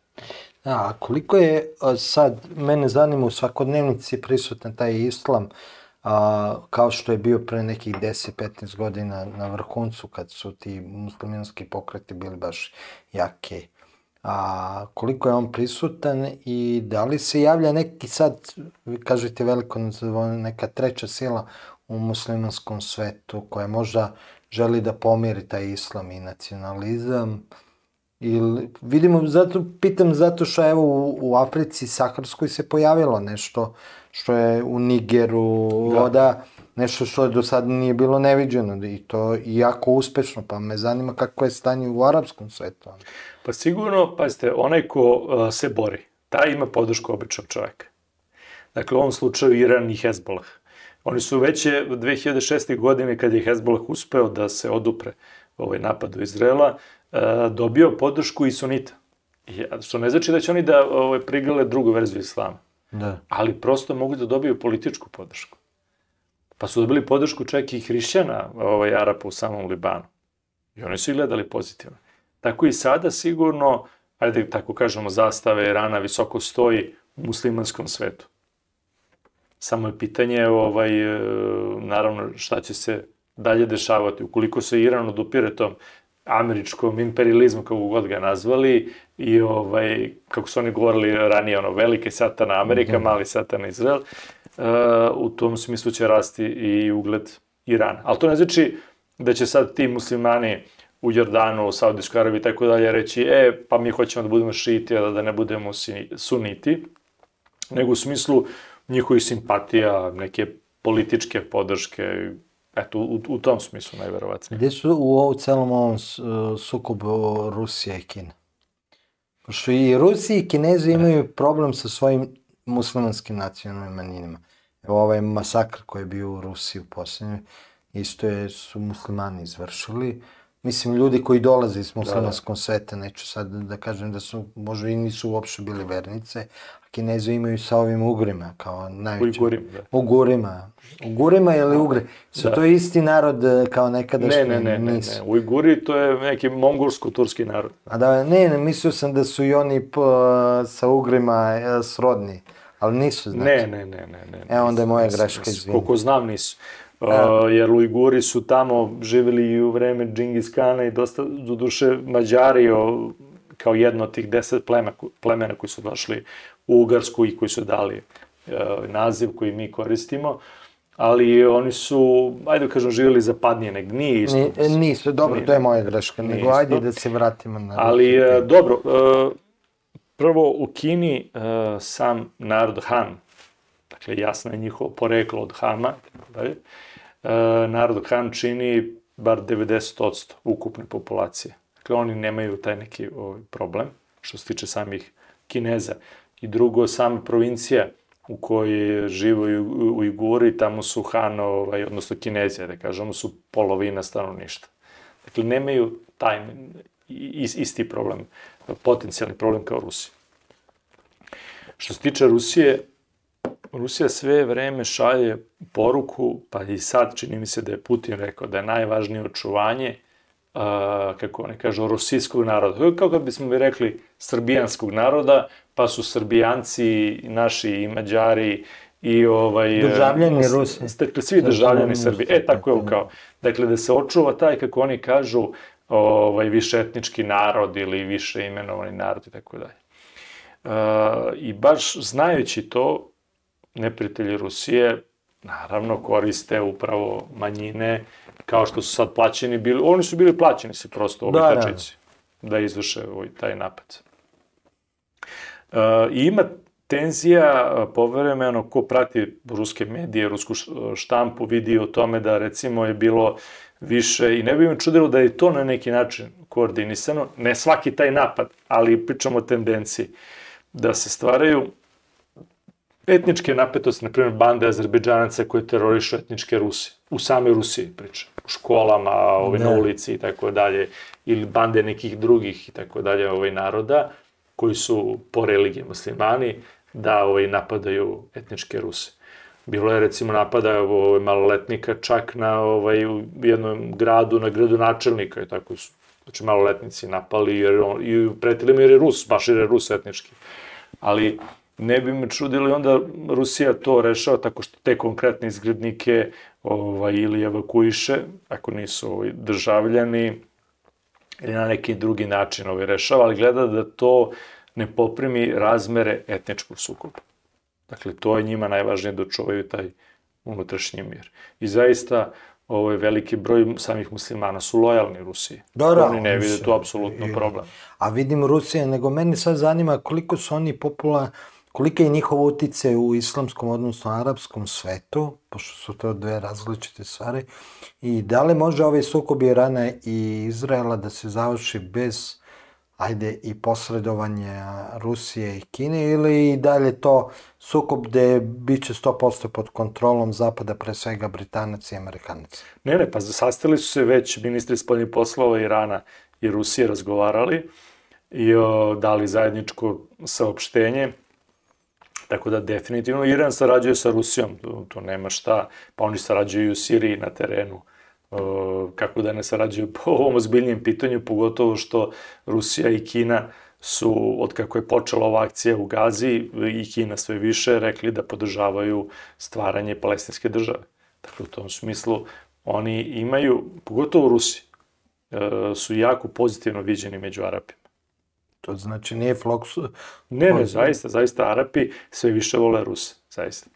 Da, koliko je sad, mene zanima u svakodnevnici prisutan taj islam, a, kao što je bio pre nekih 10-15 godina na vrhuncu kad su ti muslimanski pokreti bili baš jake. A koliko je on prisutan i da li se javlja neki sad, vi kažete veliko neka treća sila u muslimanskom svetu koja možda želi da pomiri taj islam i nacionalizam, Ili, vidimo, zato, pitam zato što evo u, u Africi Saharskoj se pojavilo nešto što je u Nigeru, da. da nešto što je do sada nije bilo neviđeno i to jako uspešno, pa me zanima kako je stanje u arapskom svetu. Pa sigurno, pazite, onaj ko uh, se bori, taj ima podršku običnog čoveka. Dakle, u ovom slučaju Iran i Hezbollah. Oni su već 2006. godine, kad je Hezbollah uspeo da se odupre ovaj napadu Izrela, E, dobio podršku i sunita. Što ne znači da će oni da ovaj, prigale drugu verziju islama. Da. Ali prosto mogu da dobiju političku podršku. Pa su dobili podršku čak i hrišćana ovaj, Arapa u samom Libanu. I oni su ih gledali pozitivno. Tako i sada sigurno, ajde tako kažemo, zastave Irana visoko stoji u muslimanskom svetu. Samo je pitanje, ovaj, e, naravno, šta će se dalje dešavati. Ukoliko se Iran odupire tom američkom imperializmu, kako god ga nazvali, i ovaj, kako su oni govorili ranije, ono, velike satana Amerika, mm -hmm. mali satana Izrael, uh, u tom smislu će rasti i ugled Irana. Ali to ne znači da će sad ti muslimani u Jordanu, u Saudijskoj Arabiji i tako dalje reći, e, pa mi hoćemo da budemo šiti, a da ne budemo suniti, nego u smislu njihovih simpatija, neke političke podrške, Eto, u, u tom smislu najverovatnije. Gde su u, u celom ovom sukobu Rusija i Kina? Pošto i Rusi i Kinezi imaju problem sa svojim muslimanskim nacionalnim manjinama. Evo ovaj masakr koji je bio u Rusiji u poslednjoj, isto je, su muslimani izvršili. Mislim, ljudi koji dolaze iz muslimanskog da, da. sveta, neću sad da kažem da su, možda i nisu uopšte bili vernice, Kinezi imaju sa ovim ugrima, kao najveće. Ujgurima, da. Ugurima. Ugurima ili ugri? Su da. to isti narod e, kao nekadašnji? Ne, ne, ne, ne, ne. Ujguri to je neki mongolsko-turski narod. A da, ne, ne, mislio sam da su i oni po, sa ugrima e, srodni. Ali nisu, znači. Ne, ne, ne, ne. ne e, onda je moja greška, izvini. Koliko znam, nisu. Uh, jer Ujguri su tamo živeli i u vreme Džingis Kana i dosta, do duše, Mađari o, kao jedno od tih deset plema, plemena koji su došli u Ugarsku i koji su dali e, naziv koji mi koristimo, ali oni su, ajde da kažem, živjeli zapadnije, nek nije isto. Ni, e, nisu, dobro, nije, to je moja greška, nego isto. ajde da se vratimo na... Ali, e, dobro, e, prvo u Kini e, sam narod Han, dakle jasno je njihovo poreklo od Hama, dalje, e, narod Han čini bar 90% ukupne populacije. Dakle, oni nemaju taj neki ovaj, problem, što se tiče samih Kineza i drugo, sama provincija u kojoj žive Ujguri, tamo su Han, ovaj, odnosno Kinezija, da kažemo, su polovina stanovništa. Dakle, nemaju taj isti problem, potencijalni problem kao Rusija. Što se tiče Rusije, Rusija sve vreme šalje poruku, pa i sad čini mi se da je Putin rekao da je najvažnije očuvanje a, kako oni kažu, rusijskog naroda. Kao kad bismo bi rekli srbijanskog naroda, pa su srbijanci, naši i mađari i ovaj... Državljani Rusi. Dakle, svi državljani Srbije. E, tako je kao. Dakle, da se očuva taj, kako oni kažu, ovaj, višetnički narod ili više imenovani narod i tako dalje. I baš znajući to, neprijatelji Rusije, naravno, koriste upravo manjine kao što su sad plaćeni bili, oni su bili plaćeni se prosto, ovi da, da. da izvrše ovaj, taj napad. Uh, I ima tenzija povremeno ko prati ruske medije, rusku štampu vidi o tome da recimo je bilo više i ne bi mi čudilo da je to na neki način koordinisano, ne svaki taj napad, ali pričamo o tendenciji da se stvaraju etničke napetosti, na primjer bande azerbeđanaca koje terorišu etničke Rusi, u same Rusiji pričam, u školama, ovaj, na ulici i tako dalje, ili bande nekih drugih i tako dalje ovaj, naroda, koji su po religiji muslimani, da ovaj, napadaju etničke Ruse. Bilo je recimo napada ovaj, maloletnika čak na ovaj, u jednom gradu, na gradu načelnika i tako su znači maloletnici napali jer on, i pretili mi jer je Rus, baš jer je Rus etnički. Ali ne bi me čudili onda Rusija to rešava tako što te konkretne izgrednike ovaj, ili evakuiše, ako nisu ovaj, državljani, ili na neki drugi način ovaj, rešava, ali gleda da to ne poprimi razmere etničkog sukoba. Dakle, to je njima najvažnije da čuvaju taj unutrašnji mir. I zaista, ovaj veliki broj samih muslimana su lojalni Rusiji. Da, da, oni ne vide tu apsolutno problem. A vidim Rusija, nego mene sad zanima koliko su oni popularni, kolika je njihov utice u islamskom, odnosno arapskom svetu, pošto su to dve različite stvari, i da li može ovaj sukob Irana i Izraela da se završi bez ajde, i posredovanje Rusije i Kine ili i dalje to sukob gde bit će 100% pod kontrolom Zapada, pre svega Britanaca i Amerikanaca? Ne, ne, pa sastali su se već ministri spoljnih poslova Irana i Rusije razgovarali i o, dali zajedničko saopštenje Tako da definitivno Iran sarađuje sa Rusijom, to, to nema šta, pa oni sarađuju u Siriji na terenu. E, kako da ne sarađuju po ovom ozbiljnijem pitanju, pogotovo što Rusija i Kina su, od kako je počela ova akcija u Gazi, i Kina sve više, rekli da podržavaju stvaranje palestinske države. Dakle, u tom smislu oni imaju, pogotovo Rusi, e, su jako pozitivno viđeni među Arapima. To znači nije floks... Ne, ne, zaista, zaista Arapi sve više vole Ruse, zaista.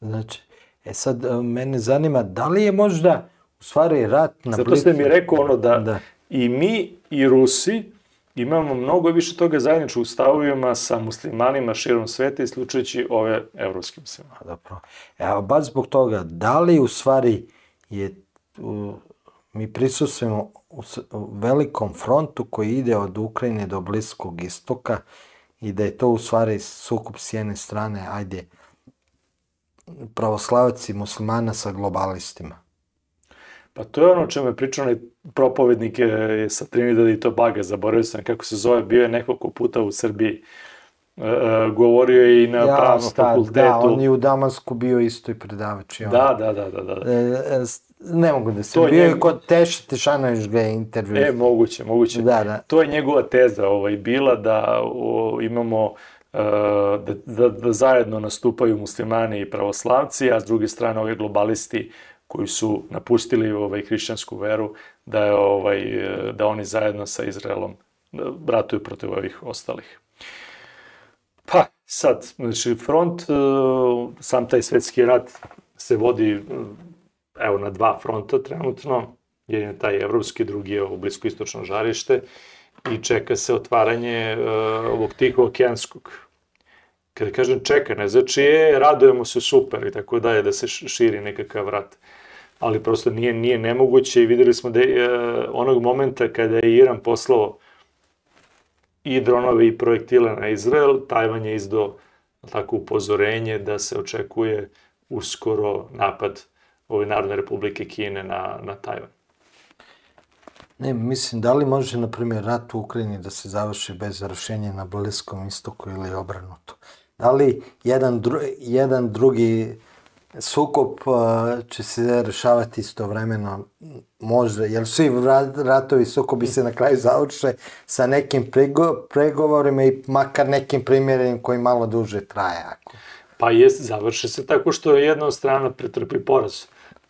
Znači, e sad, e, mene zanima, da li je možda u stvari rat na Zato ste mi rekao ono da, da i mi i Rusi imamo mnogo više toga zajedničkog u stavovima sa muslimanima širom sveta, isključujući ove evropske muslimane. Dobro. Evo, baš zbog toga, da li u stvari je mi prisustujemo u, velikom frontu koji ide od Ukrajine do Bliskog istoka i da je to u stvari sukup s jedne strane, ajde, pravoslavac i muslimana sa globalistima. Pa to je ono čemu je pričao onaj propovednik je sa Trinidad i Tobaga, zaboravio sam kako se zove, bio je nekoliko puta u Srbiji. E, e, govorio je i na ja, pravnom sta, fakultetu. Da, on je u Damasku bio isto i predavač. On. Da, da, da, da. da. E, e ne mogu da se, to bio je njegov... kod Teša Tešanović ga je intervju. E, moguće, moguće. Da, da. To je njegova teza ovaj, bila da o, imamo uh, da, da, da zajedno nastupaju muslimani i pravoslavci, a s druge strane ovi globalisti koji su napustili ovaj hrišćansku veru, da je ovaj da oni zajedno sa Izraelom ratuju protiv ovih ostalih. Pa, sad, znači, front, e, sam taj svetski rat se vodi evo, na dva fronta trenutno. Jedan je taj evropski, drugi je ovo bliskoistočno žarište i čeka se otvaranje uh, ovog tihookeanskog. Kada kažem čeka, ne znači je, radujemo se super i tako dalje, da se širi nekakav rat. Ali prosto nije, nije nemoguće i videli smo da je uh, onog momenta kada je Iran poslao i dronove i projektile na Izrael, Tajvan je izdo tako upozorenje da se očekuje uskoro napad ove Narodne republike Kine na, na Tajvan. Ne, mislim, da li može, na primjer, rat u Ukrajini da se završi bez završenja na Bliskom istoku ili obrnuto? Da li jedan, dru, jedan drugi sukop uh, će se rešavati istovremeno možda, jer svi ratovi sukobi se na kraju završe sa nekim prego, pregovorima i makar nekim primjerenjem koji malo duže traje. Ako. Pa jest, završe se tako što jedna od strana pretrpi poraz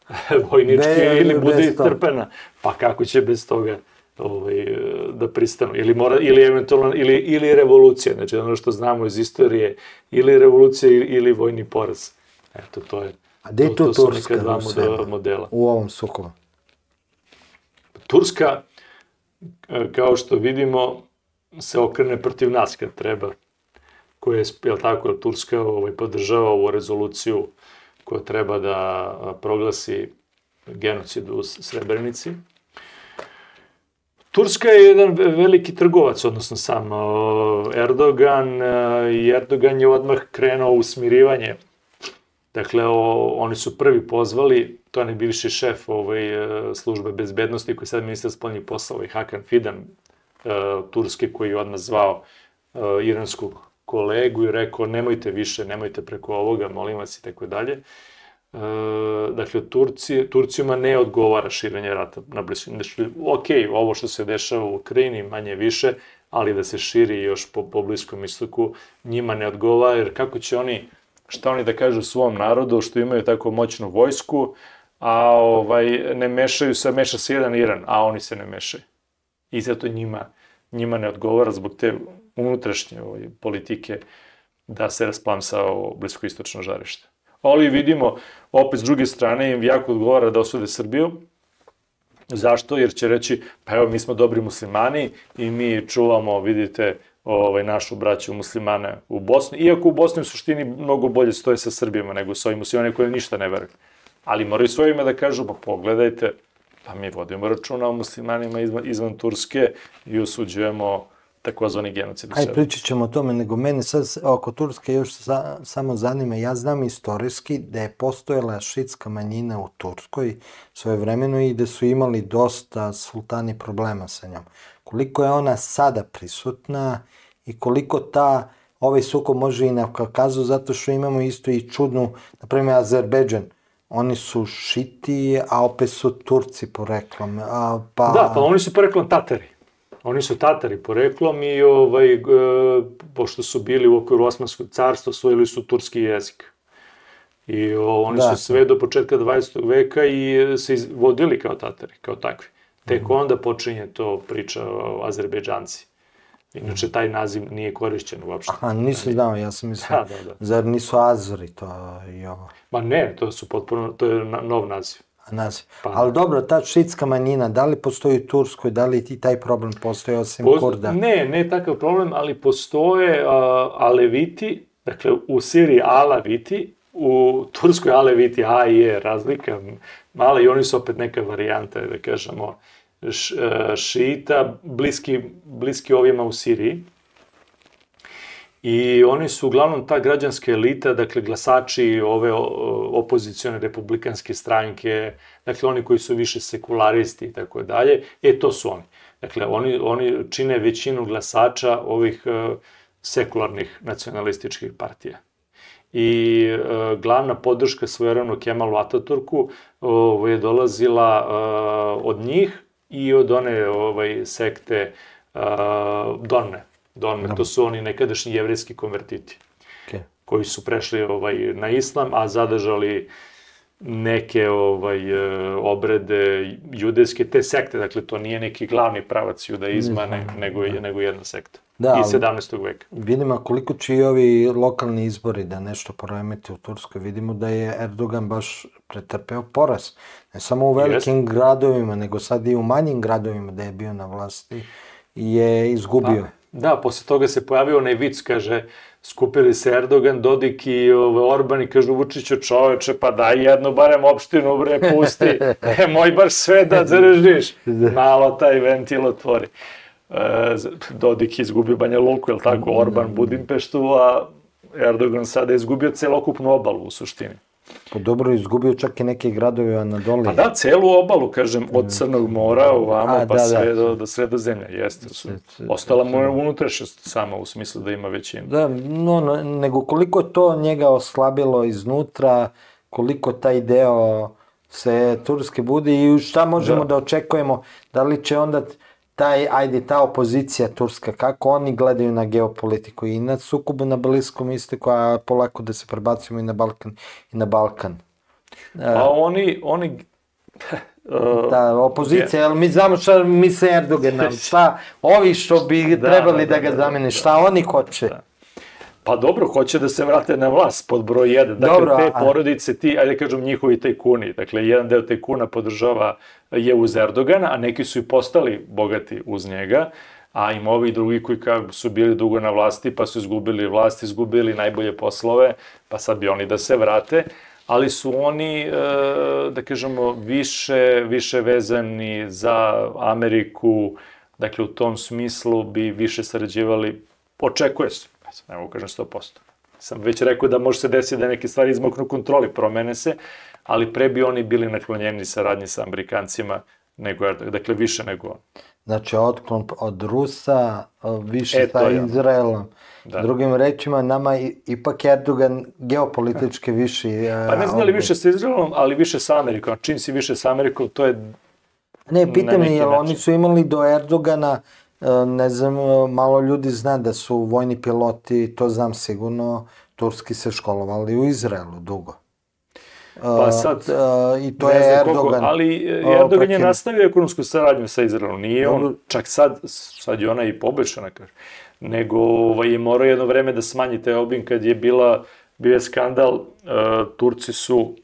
vojnički ne, ili bude istrpena. Pa kako će bez toga ovaj, da pristanu? Ili, mora, ili eventualno, ili, ili revolucija, znači ono što znamo iz istorije, ili revolucija ili, ili vojni poraz. Eto, to je... A gde je tu to, Turska dva modela, modela. u ovom sukovu? Turska, kao što vidimo, se okrene protiv nas kad treba koje je, jel tako, Turska ovaj, podržava ovu rezoluciju koja treba da proglasi genocid u Srebrenici. Turska je jedan veliki trgovac, odnosno sam Erdogan, i Erdogan je odmah krenuo u smirivanje. Dakle, o, oni su prvi pozvali, to je bivši šef ovaj, službe bezbednosti, koji je sad ministar spoljnih poslova, i Hakan Fidan, Turske, koji je odmah zvao iranskog kolegu i rekao nemojte više, nemojte preko ovoga, molim vas i tako dalje. E, dakle, Turci, Turcima ne odgovara širenje rata na Bliskom. Znači, ok, ovo što se dešava u Ukrajini manje više, ali da se širi još po, po Bliskom istoku, njima ne odgovara, jer kako će oni, šta oni da kažu svom narodu, što imaju tako moćnu vojsku, a ovaj, ne mešaju se, meša se jedan Iran, a oni se ne mešaju. I zato njima, njima ne odgovara zbog te unutrašnje ovaj, politike da se rasplamsao bliskoistočno žarište. Ali vidimo, opet s druge strane im jako odgovara da osude Srbiju. Zašto? Jer će reći, pa evo mi smo dobri muslimani i mi čuvamo, vidite, ovaj, našu braću muslimane u Bosni, iako u Bosni u suštini mnogo bolje stoje sa Srbijama nego sa ovim muslimanima koji ništa ne veruju. Ali moraju svojima da kažu, pa pogledajte, pa mi vodimo računa o muslimanima izvan, izvan Turske i osuđujemo takozvani genocid Aj, pričat ćemo o tome, nego mene sad oko Turske još sa, samo zanima. Ja znam istorijski da je postojala šitska manjina u Turskoj svoje vremeno i da su imali dosta sultani problema sa njom. Koliko je ona sada prisutna i koliko ta ovaj suko može i na Kakazu, zato što imamo isto i čudnu, na primjer, Azerbejdžan. Oni su šiti, a opet su Turci poreklom. A, pa... Da, pa oni su poreklom Tatari. Oni su Tatari poreklom i ovaj, pošto su bili u okviru Osmanskog carstva, osvojili su turski jezik. I o, oni da. su sve do početka 20. veka i se vodili kao Tatari, kao takvi. Tek mm. onda počinje to priča o Azerbejdžanci. Inače, taj naziv nije korišćen uopšte. Aha, nisam znao, ja sam mislio, da, da, da. zar nisu Azori to i ovo? Ma ne, to su potpuno, to je nov naziv naziv. Pa. Ali dobro, ta šitska manjina, da li postoji u Turskoj, da li ti taj problem postoji osim Poz... Kurda? Ne, ne takav problem, ali postoje uh, Aleviti, dakle u Siriji Alaviti, u Turskoj Aleviti A i E, razlika mala i oni su opet neka varijanta, da kažemo, š, šita, bliski, bliski ovima u Siriji. I oni su uglavnom ta građanska elita, dakle glasači ove opozicione republikanske stranke, dakle oni koji su više sekularisti i tako dalje, e to su oni. Dakle, oni, oni čine većinu glasača ovih uh, sekularnih nacionalističkih partija. I uh, glavna podrška svojeravno Kemalu Ataturku uh, je dolazila uh, od njih i od one ovaj, sekte uh, Donne, Donme, no. to su oni nekadašnji jevrijski konvertiti. Okay. Koji su prešli ovaj, na islam, a zadržali neke ovaj e, obrede judeske te sekte, dakle to nije neki glavni pravac judaizma, ne, nego je da. nego jedna sekta. Da, I 17. veka. Vidimo koliko će i ovi lokalni izbori da nešto poremete u Turskoj. Vidimo da je Erdogan baš pretrpeo poraz. Ne samo u velikim Jest. gradovima, nego sad i u manjim gradovima da je bio na vlasti je izgubio. Pa, Da, posle toga se pojavio onaj vic, kaže, skupili se Erdogan, Dodik i ove, Orban i kažu Vučiću čoveče, pa daj jednu barem opštinu, bre, pusti. E, moj baš sve da držiš. Da. Malo taj ventil otvori. E, Dodik izgubio Banja Luku, je tako? Orban da. Budimpeštu, a Erdogan sada izgubio celokupnu obalu u suštini. Pa dobro, izgubio čak i neke gradove Anadolije. Pa da, celu obalu, kažem, od Crnog mora ovamo, A, pa da, sve da. do, do sredozemlja, jeste. Su, ostala mu je unutrašnjost sama, u smislu da ima većinu. Da, no, nego koliko to njega oslabilo iznutra, koliko taj deo se Turske budi i šta možemo da, da očekujemo, da li će onda taj, ajde, ta opozicija turska, kako oni gledaju na geopolitiku i na sukobu na Bliskom istoku, a polako da se prebacimo i na Balkan. I na Balkan. A oni, oni Uh, da, opozicija, jel mi znamo šta misle Erdogan šta ovi što bi da, trebali da, da, da ga zamene, šta oni hoće. Da. Pa dobro, hoće da se vrate na vlast pod broj 1. Dakle, dobro, te porodice, ti, ajde da kažem, njihovi tajkuni. Dakle, jedan deo tajkuna podržava je uz Erdogana, a neki su i postali bogati uz njega. a ima ovi drugi koji kao su bili dugo na vlasti, pa su izgubili vlast, izgubili najbolje poslove, pa sad bi oni da se vrate, ali su oni, e, da kažemo, više, više vezani za Ameriku, dakle u tom smislu bi više sarađivali, očekuje se, ne mogu kažem 100%. Sam već rekao da može se desiti da neke stvari izmoknu kontroli, promene se, ali pre bi oni bili naklonjeni saradnji sa Amerikancima, nego, dakle više nego on. Znači, otklon od Rusa, više e, sa Izraelom. Da. Drugim rečima, nama ipak Erdogan geopolitički viši... Pa ne znam li više sa Izraelom, ali više sa Amerikom. Čim si više sa Amerikom, to je... Ne, pitam je, oni su imali do Erdogana, ne znam, malo ljudi zna da su vojni piloti, to znam sigurno, turski se školovali u Izraelu dugo. Pa sad, uh, i to je Erdogan. Koliko, ali Erdogan je nastavio ekonomsku saradnju sa Izraelom. Nije on, čak sad, sad je ona i poboljšana, kaže. Nego ovaj, je morao jedno vreme da smanji taj obim kad je bila, bio je skandal, uh, Turci su,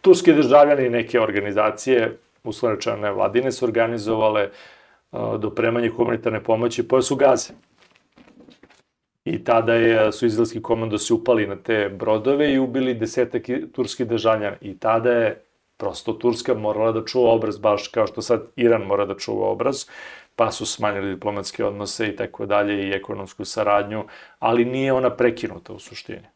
turski državljani neke organizacije, uslovno ne vladine, su organizovale uh, dopremanje humanitarne pomoći, poje su gaze. I tada je, su izraelski komandosi upali na te brodove i ubili desetak turskih državljana. I tada je prosto Turska morala da čuva obraz, baš kao što sad Iran mora da čuva obraz, pa su smanjili diplomatske odnose i tako dalje i ekonomsku saradnju, ali nije ona prekinuta u suštini.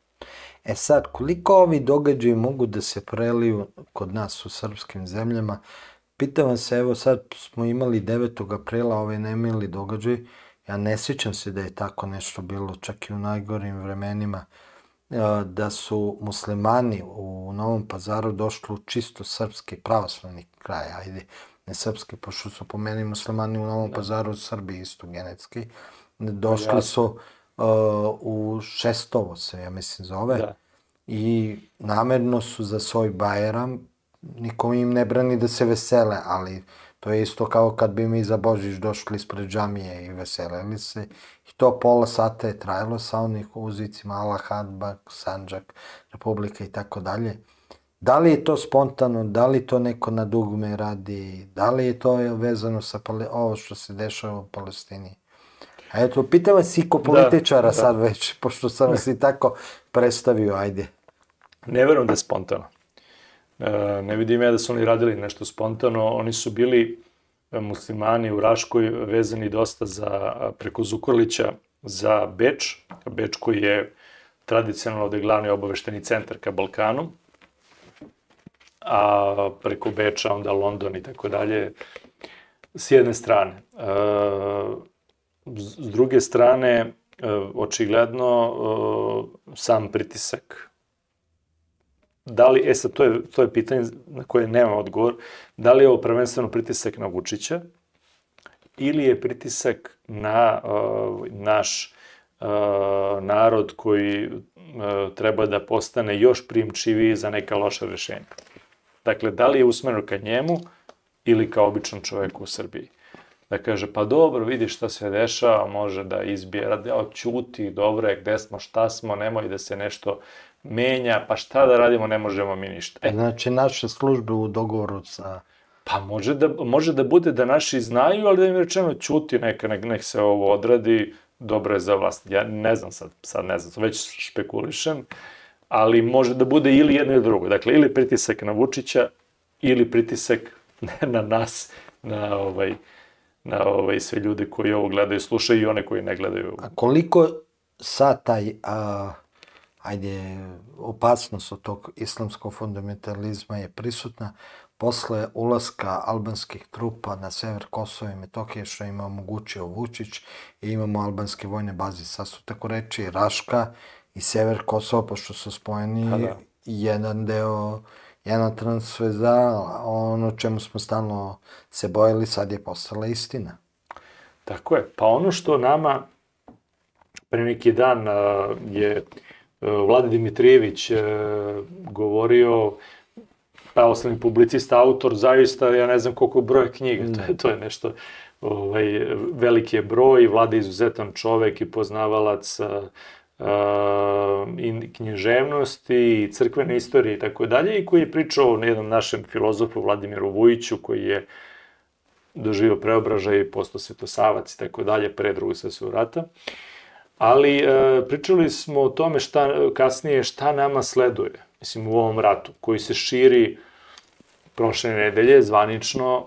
E sad, koliko ovi događaji mogu da se preliju kod nas u srpskim zemljama? Pitam se, evo sad smo imali 9. aprila ovaj nemili događaj, Ja ne sjećam se da je tako nešto bilo, čak i u najgorim vremenima, e, da su muslimani u Novom pazaru došli u čisto srpski pravoslavni kraj, ajde, ne srpski, pošto su po meni muslimani u Novom da. pazaru u Srbiji isto genetski, došli su uh, u Šestovo se, ja mislim, zove, da. i namerno su za svoj bajeram, nikom im ne brani da se vesele, ali To je isto kao kad bi mi za Božić došli ispred džamije i veselili se. I to pola sata je trajalo sa onih uzicima Allah Hadbak, Sanđak, Republika i tako dalje. Da li je to spontano, da li to neko na dugme radi, da li je to vezano sa ovo što se dešava u Palestini? A eto, pitam vas i ko da, političara da, sad da. već, pošto sam vas i tako predstavio, ajde. Ne verujem da je spontano. E, ne vidim ja da su oni radili nešto spontano, oni su bili e, muslimani u Raškoj vezani dosta za, preko Zukorlića za Beč, Beč koji je tradicionalno ovde glavni obavešteni centar ka Balkanu, a preko Beča onda London i tako dalje, s jedne strane. E, s druge strane, očigledno sam pritisak da li, e sad, to je, to je pitanje na koje nema odgovor, da li je ovo prvenstveno pritisak na Vučića ili je pritisak na uh, naš uh, narod koji uh, treba da postane još primčiviji za neka loša rešenja. Dakle, da li je usmereno ka njemu ili kao običan čovjek u Srbiji. Da kaže, pa dobro, vidi šta se dešava, može da izbije, o, čuti, dobro je, gde smo, šta smo, nemoj da se nešto menja, pa šta da radimo, ne možemo mi ništa. E, znači, naše službe u dogovoru sa... Pa može da, može da bude da naši znaju, ali da im rečeno ćuti neka, nek, nek se ovo odradi, dobro je za vlast. Ja ne znam sad, sad ne znam, već špekulišem, ali može da bude ili jedno ili drugo. Dakle, ili pritisak na Vučića, ili pritisak na nas, na ovaj, na ovaj, sve ljude koji ovo gledaju, slušaju i one koji ne gledaju. A koliko sad taj a, ajde, opasnost od tog islamskog fundamentalizma je prisutna posle ulaska albanskih trupa na sever Kosova i Metohije, što ima omogućio Vučić, i imamo albanske vojne baze, sad su tako reči Raška i sever Kosova, pošto su spojeni pa da. jedan deo, jedna transveza, ono čemu smo stalno se bojali, sad je postala istina. Tako je, pa ono što nama pre neki dan uh, je E, Vlade Dimitrijević e, govorio, pravoslavni publicista, autor, zaista, ja ne znam koliko broja knjiga, to je, to je nešto, ovaj, veliki je broj, Vlada je izuzetan čovek i poznavalac uh, i književnosti i crkvene istorije i tako dalje i koji je pričao o jednom našem filozofu Vladimiru Vujiću koji je doživio preobražaj i postao svetosavac i tako dalje pre drugog svetskog rata. Ali e, pričali smo o tome šta, kasnije šta nama sleduje, mislim, u ovom ratu, koji se širi prošle nedelje zvanično,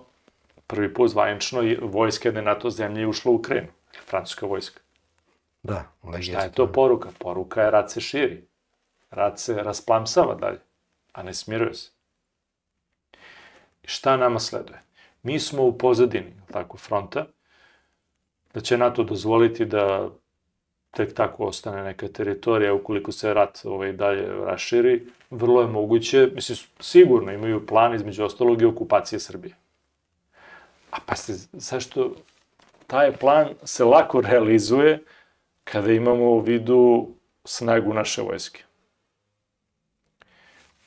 prvi put zvanično, vojska jedne NATO zemlje je ušla u Ukrajinu, francuska vojska. Da, legitimno. Šta je to poruka? Poruka je rat se širi. Rat se rasplamsava dalje, a ne smiruje se. Šta nama sleduje? Mi smo u pozadini, tako, fronta, da će NATO dozvoliti da tek tako ostane neka teritorija ukoliko se rat ovaj, dalje raširi, vrlo je moguće, mislim, sigurno imaju plan između ostalog i okupacije Srbije. A pa se, zašto taj plan se lako realizuje kada imamo u vidu snagu naše vojske.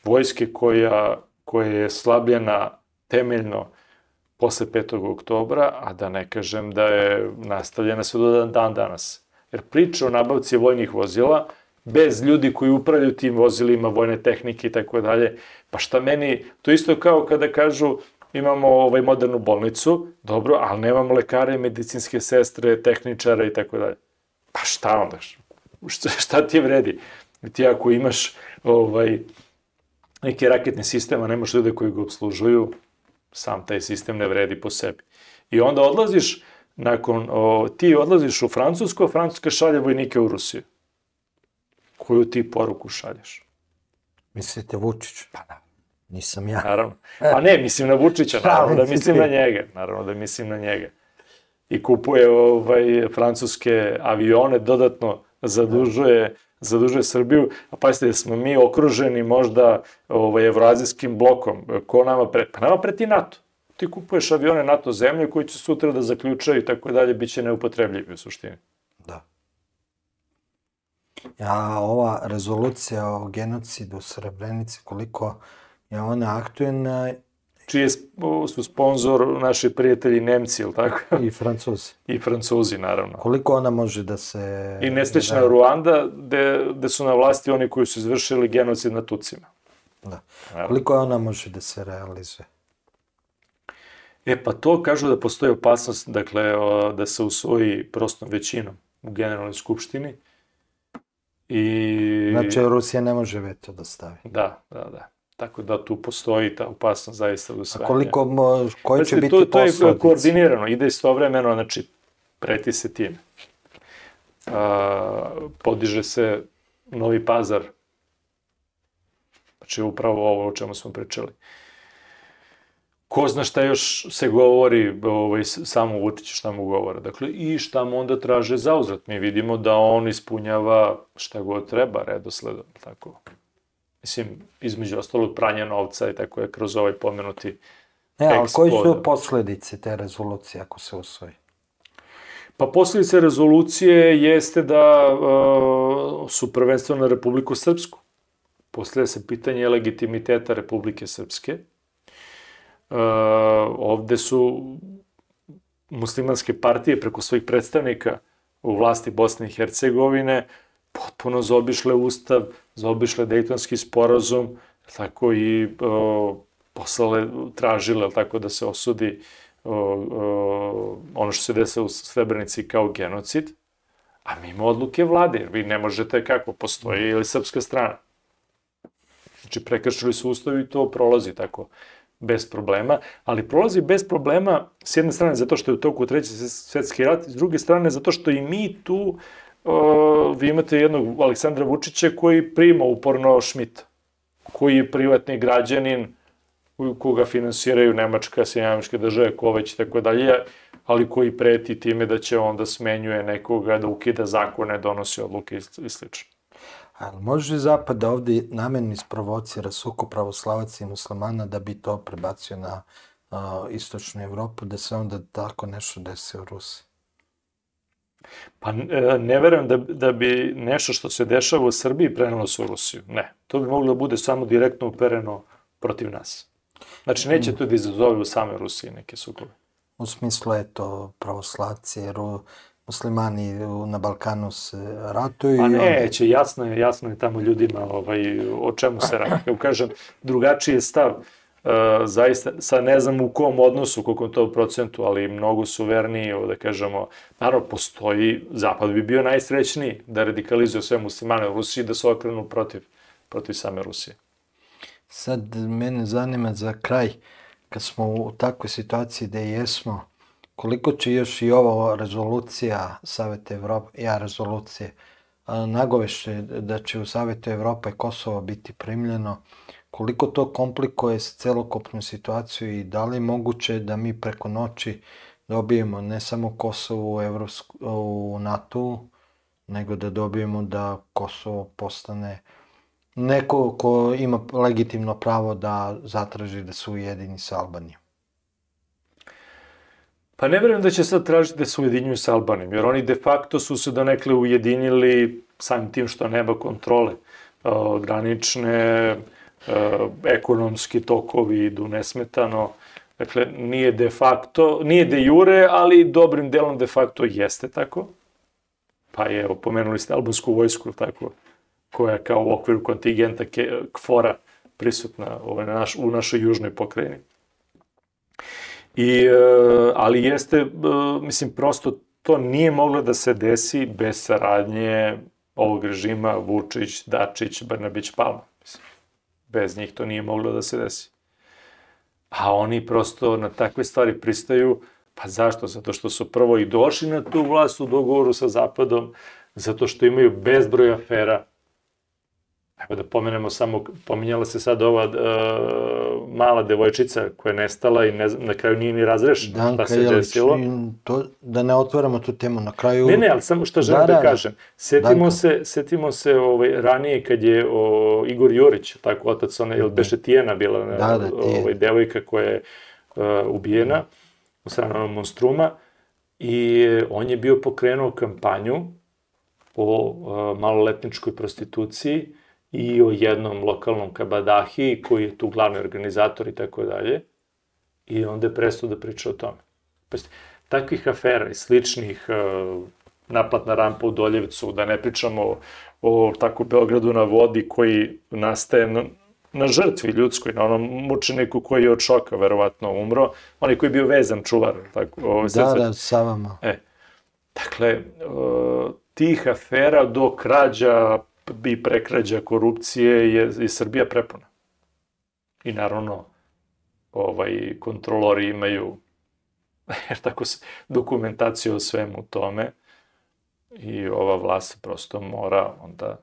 Vojske koja, koja je slabljena temeljno posle 5. oktobra, a da ne kažem da je nastavljena sve do dan danas. Jer priča o nabavci vojnih vozila, bez ljudi koji upravljaju tim vozilima, vojne tehnike i tako dalje, pa šta meni, to isto kao kada kažu imamo ovaj modernu bolnicu, dobro, ali nemamo lekare, medicinske sestre, tehničara i tako dalje. Pa šta onda? Šta, šta ti vredi? Ti ako imaš ovaj, neke raketne sisteme, nemaš ljude koji ga obslužuju, sam taj sistem ne vredi po sebi. I onda odlaziš, nakon, o, ti odlaziš u Francusku, a Francuska šalje vojnike u Rusiju. Koju ti poruku šalješ? Mislite Vučić? Pa da. Nisam ja. Naravno. Pa ne, mislim na Vučića, naravno da mislim na njega. Naravno da mislim na njega. I kupuje ovaj, francuske avione, dodatno zadužuje, zadužuje Srbiju. A pazite, da smo mi okruženi možda ovaj, evroazijskim blokom. Ko nama pre... Pa nama preti NATO. Ti kupuješ avione NATO zemlje koji će sutra da zaključaju i tako dalje, bit će neupotrebljivi u suštini. Da. Ja, ova rezolucija o genocidu u Srebrenici, koliko je ona aktuelna. Čiji su sponsor naši prijatelji Nemci, ili tako? I Francuzi. I Francuzi, naravno. Koliko ona može da se... I nesrećna da... Ruanda, gde, gde su na vlasti oni koji su izvršili genocid na Tucima. Da. Naravno. Koliko ona može da se realizuje? E pa to kažu da postoji opasnost, dakle, da se usvoji prostom većinom u Generalnoj skupštini. I... Znači, Rusija ne može veto da stavi. Da, da, da. Tako da tu postoji ta opasnost zaista do usvajanja. A koliko, koji će biti to, to je koordinirano, ide istovremeno, znači preti se tim. A, podiže se novi pazar. Znači upravo ovo o čemu smo pričali. Ko zna šta još se govori, ovaj, samo Vučić šta mu govore. Dakle, i šta mu onda traže zauzrat. Mi vidimo da on ispunjava šta god treba redosledom, tako. Mislim, između ostalog pranja novca i tako je kroz ovaj pomenuti Ne, ali koji su posledice te rezolucije ako se usvoji? Pa posledice rezolucije jeste da uh, su prvenstveno na Republiku Srpsku. Posleda se pitanje legitimiteta Republike Srpske. Uh, ovde su muslimanske partije preko svojih predstavnika u vlasti Bosne i Hercegovine potpuno zobišle ustav, zobišle Dejtonski sporazum, tako i o, poslale, tražile, tako da se osudi o, o, ono što se desa u Srebrenici kao genocid, a mimo odluke vlade, jer vi ne možete kako postoji ili srpska strana. Znači, prekršili su ustav i to prolazi tako bez problema, ali prolazi bez problema s jedne strane zato što je u toku treći svetski rat, s druge strane zato što i mi tu uh, vi imate jednog Aleksandra Vučića koji prima uporno Šmita, koji je privatni građanin, koga finansiraju Nemačka, Sjedinjavačke države, Koveć i tako dalje, ali koji preti time da će onda smenjuje nekoga, da ukida zakone, donosi odluke i slično. Ali može Zapad da ovde namerno isprovocira suko pravoslavaca i muslimana da bi to prebacio na uh, istočnu Evropu, da se onda tako nešto desi u Rusiji? Pa e, ne verujem da, da bi nešto što se dešava u Srbiji prenalo se u Rusiju. Ne. To bi moglo da bude samo direktno upereno protiv nas. Znači, neće to da izazove u same Rusiji neke sukobe. U smislu, eto, pravoslavci, ru, muslimani na Balkanu se ratuju. Pa neće, jasno je, jasno je tamo ljudima ovaj, o čemu se radi. Kao kažem, drugačiji je stav zaista, sa ne znam u kom odnosu, koliko to procentu, ali mnogo su verniji, da kažemo, naravno, postoji, Zapad bi bio najsrećniji da radikalizuje sve muslimane u Rusiji, da se okrenu protiv, protiv same Rusije. Sad, mene zanima za kraj, kad smo u takvoj situaciji da jesmo, koliko će još i ova rezolucija Saveta Evrope, ja rezolucije, nagovešte da će u Savetu Evrope Kosovo biti primljeno, koliko to komplikuje celokopnu situaciju i da li je moguće da mi preko noći dobijemo ne samo Kosovo u, Evropsku, u NATO, nego da dobijemo da Kosovo postane neko ko ima legitimno pravo da zatraži da se ujedini sa Albanijom. Pa ne verujem da će sad tražiti da se ujedinjuju sa Albanijom, jer oni de facto su se donekle ujedinili samim tim što nema kontrole. granične, ekonomski tokovi idu nesmetano, dakle nije de facto, nije de jure, ali dobrim delom de facto jeste tako. Pa je, pomenuli ste albansku vojsku, tako, koja je kao u okviru kontingenta KFOR-a prisutna ovaj, na naš, u našoj južnoj pokrajini. I, e, ali jeste, e, mislim, prosto to nije moglo da se desi bez saradnje ovog režima Vučić, Dačić, Brnabić, Palma. Mislim, bez njih to nije moglo da se desi. A oni prosto na takve stvari pristaju, pa zašto? Zato što su prvo i došli na tu vlast u dogovoru sa Zapadom, zato što imaju bezbroj afera, Evo da pomenemo samo, pominjala se sad ova uh, mala devojčica koja je nestala i ne, na kraju nije ni razrešena Danka šta se Jelić, desilo. To, da ne otvaramo tu temu na kraju. Ne, ne, ali samo što želim da, da, da kažem. Setimo Danka. se, setimo se ovaj, ranije kad je o, Igor Jurić, tako otac ona, ili beše Tijena bila da, da, ovaj, devojka koja je uh, ubijena u stranu Monstruma i on je bio pokrenuo kampanju o uh, maloletničkoj prostituciji i o jednom lokalnom kabadahi koji je tu glavni organizator i tako dalje. I onda je prestao da priča o tome. Pasti, takvih afera i sličnih uh, naplatna rampa u Doljevcu, da ne pričamo o, o tako Beogradu na vodi koji nastaje na, na žrtvi ljudskoj, na onom mučeniku koji je od šoka verovatno umro, onaj koji je bio vezan čuvar. Tako, o, da, da, sa vama. E, dakle, uh, tih afera do krađa, bi prekrađa korupcije je i Srbija prepuna. I naravno, ovaj, kontrolori imaju jer tako se, dokumentaciju o svemu tome i ova vlast prosto mora onda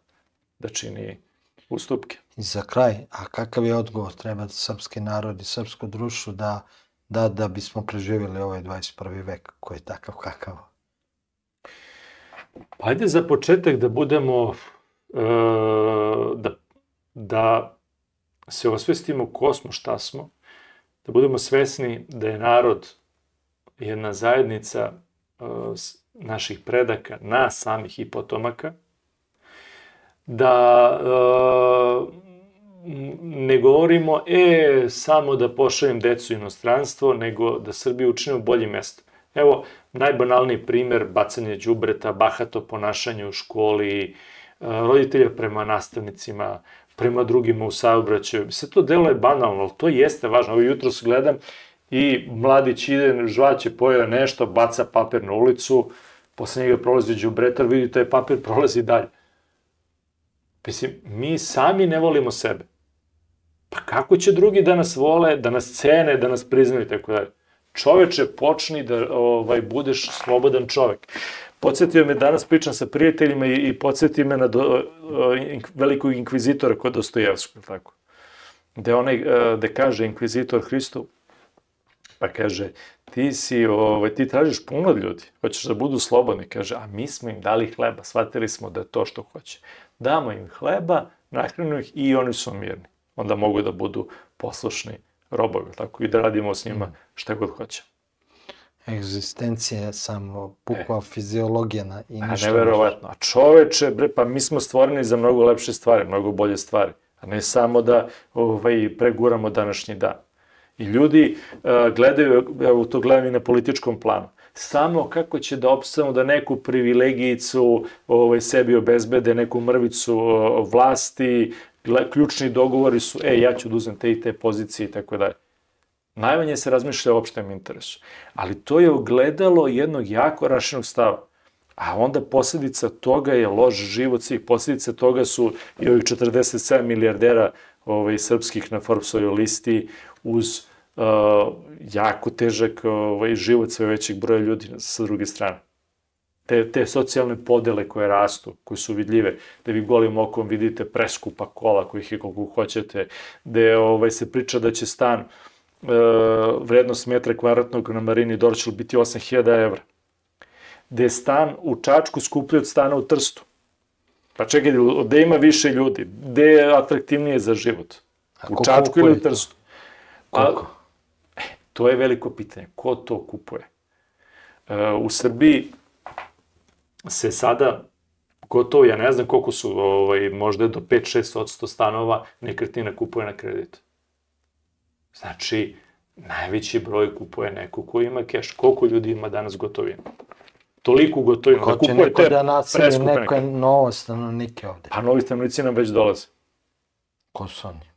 da čini ustupke. I za kraj, a kakav je odgovor treba srpski narod i srpsko društvo da, da, da bismo preživjeli ovaj 21. vek koji je takav kakav? Pa ajde za početak da budemo da, da se osvestimo ko smo, šta smo, da budemo svesni da je narod jedna zajednica e, naših predaka, nas samih i potomaka, da e, ne govorimo, e, samo da pošaljem decu u inostranstvo, nego da Srbiju učinimo boljim mestom. Evo, najbanalniji primer bacanje đubreta, bahato ponašanje u školi, uh, roditelja prema nastavnicima, prema drugima u saobraćaju. Se to delo je banalno, ali to jeste važno. Ovo jutro se gledam i mladić ide, žvaće, pojela nešto, baca papir na ulicu, posle njega prolazi džubretar, vidi taj papir, prolazi dalje. Mislim, mi sami ne volimo sebe. Pa kako će drugi da nas vole, da nas cene, da nas priznaju i tako dalje? Čoveče, počni da ovaj, budeš slobodan čovek. Podsjetio me, danas pričam sa prijateljima i, i podsjetio me na do, in, velikog inkvizitora kod Dostojevskog, tako. Gde, onaj, e, gde kaže inkvizitor Hristu, pa kaže, ti si, ovaj, ti tražiš puno od ljudi, hoćeš da budu slobodni, kaže, a mi smo im dali hleba, shvatili smo da je to što hoće. Damo im hleba, nahranu ih i oni su mirni. Onda mogu da budu poslušni robovi, tako, i da radimo s njima šta god hoćemo egzistencija samo bukva e. fiziologijana i ništa. A neverovatno. A čoveče, bre, pa mi smo stvoreni za mnogo lepše stvari, mnogo bolje stvari. A ne samo da ovaj, preguramo današnji dan. I ljudi uh, gledaju, evo to gledam i na političkom planu, samo kako će da opstanu da neku privilegijicu ovaj, sebi obezbede, neku mrvicu uh, vlasti, ključni dogovori su, e, ja ću da uzem te i te pozicije i tako dalje. Najmanje se razmišlja o opštem interesu. Ali to je ogledalo jednog jako rašenog stava. A onda posledica toga je loš život svih. Posledice toga su i ovih 47 milijardera ovaj, srpskih na Forbesovoj listi uz uh, jako težak ovaj, život sve većeg broja ljudi sa druge strane. Te, te socijalne podele koje rastu, koje su vidljive, da vi golim okom vidite preskupa kola kojih je koliko hoćete, gde ovaj, se priča da će stan vrednost metra kvadratnog na Marini Dorčel biti 8000 evra gde je stan u Čačku skuplji od stana u Trstu. Pa čekaj, gde ima više ljudi? Gde je atraktivnije za život? U Čačku ili u Trstu? Koliko? A, e, to je veliko pitanje. Ko to kupuje? E, u Srbiji se sada gotovo, ja ne znam koliko su, ovaj, možda do 5-6 stanova nekretnina kupuje na kredit. Znači, najveći broj kupuje neko ko ima keš. Koliko ljudi ima danas gotovinu? toliko gotovinu. Ko da neko da naseli neko novo stanovnike ovde? Pa novi stanovnici nam već dolaze. Ko su oni?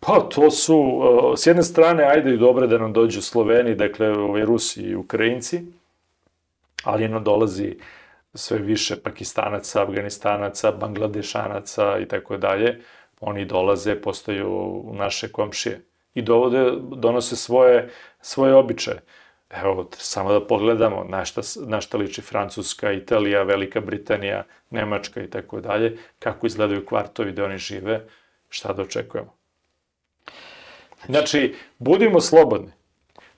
Pa to su, uh, s jedne strane, ajde i dobro da nam dođu Sloveni, dakle, ovaj, Rusi i Ukrajinci, ali nam dolazi sve više Pakistanaca, Afganistanaca, Bangladešanaca i tako dalje. Oni dolaze, postaju naše komšije i dovode, donose svoje, svoje običaje. Evo, samo da pogledamo na šta, na šta liči Francuska, Italija, Velika Britanija, Nemačka i tako dalje, kako izgledaju kvartovi gde oni žive, šta da očekujemo. Znači, budimo slobodni.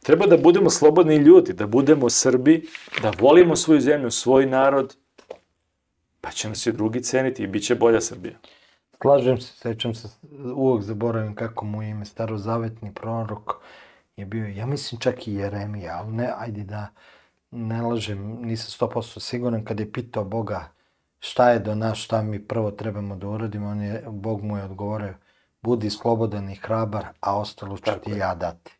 Treba da budemo slobodni ljudi, da budemo Srbi, da volimo svoju zemlju, svoj narod, pa će nas i drugi ceniti i bit će bolja Srbija. Slažem se, sećam se, uvek zaboravim kako mu ime starozavetni prorok, je bio, ja mislim čak i Jeremija, ali ne, ajde da ne lažem, nisam 100% siguran, kad je pitao Boga šta je do nas, šta mi prvo trebamo da uradimo, on je, Bog mu je odgovorio, budi slobodan i hrabar, a ostalo ću ti ja dati.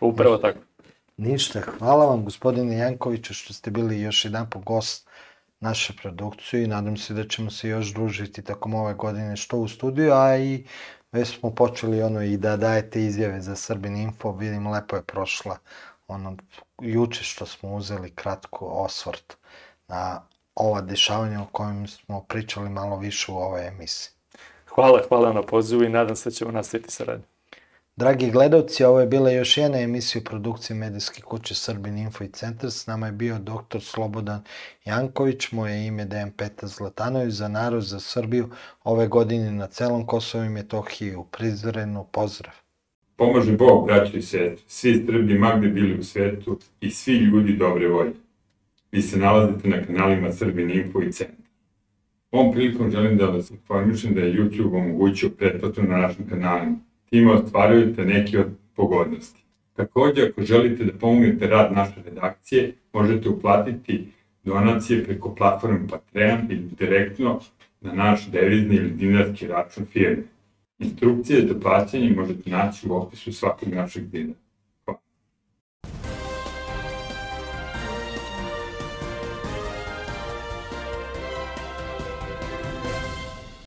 Upravo tako. Ništa, hvala vam gospodine Jankoviću što ste bili još jedan po gost naše produkcije i nadam se da ćemo se još družiti tokom ove godine što u studiju, a i već smo počeli ono i da dajete izjave za Srbin Info, vidim lepo je prošla ono juče što smo uzeli kratko osvrt na ova dešavanja o kojim smo pričali malo više u ovoj emisiji. Hvala, hvala na pozivu i nadam se da ćemo nastaviti saradnju. Dragi gledalci, ovo je bila još jedna emisija produkcije medijske kuće Srbin Info i Centar. S nama je bio dr. Slobodan Janković, moje ime Dejan Petar Zlatanović, za narod, za Srbiju, ove godine na celom Kosovo i Metohiji, u Prizrenu, pozdrav. Pomože Bog, braći i sestri, svi Srbi magde bili u svetu i svi ljudi dobre volje. Vi se nalazite na kanalima Srbin Info i Centar. Ovom prilikom želim da vas informišem da je YouTube omogućio pretplatu na našim kanalima time ostvarujete neke od pogodnosti. Takođe, ako želite da pomognete rad naše redakcije, možete uplatiti donacije preko platforme Patreon ili direktno na naš devizni ili dinarski račun firme. Instrukcije za plaćanje možete naći u opisu svakog našeg videa.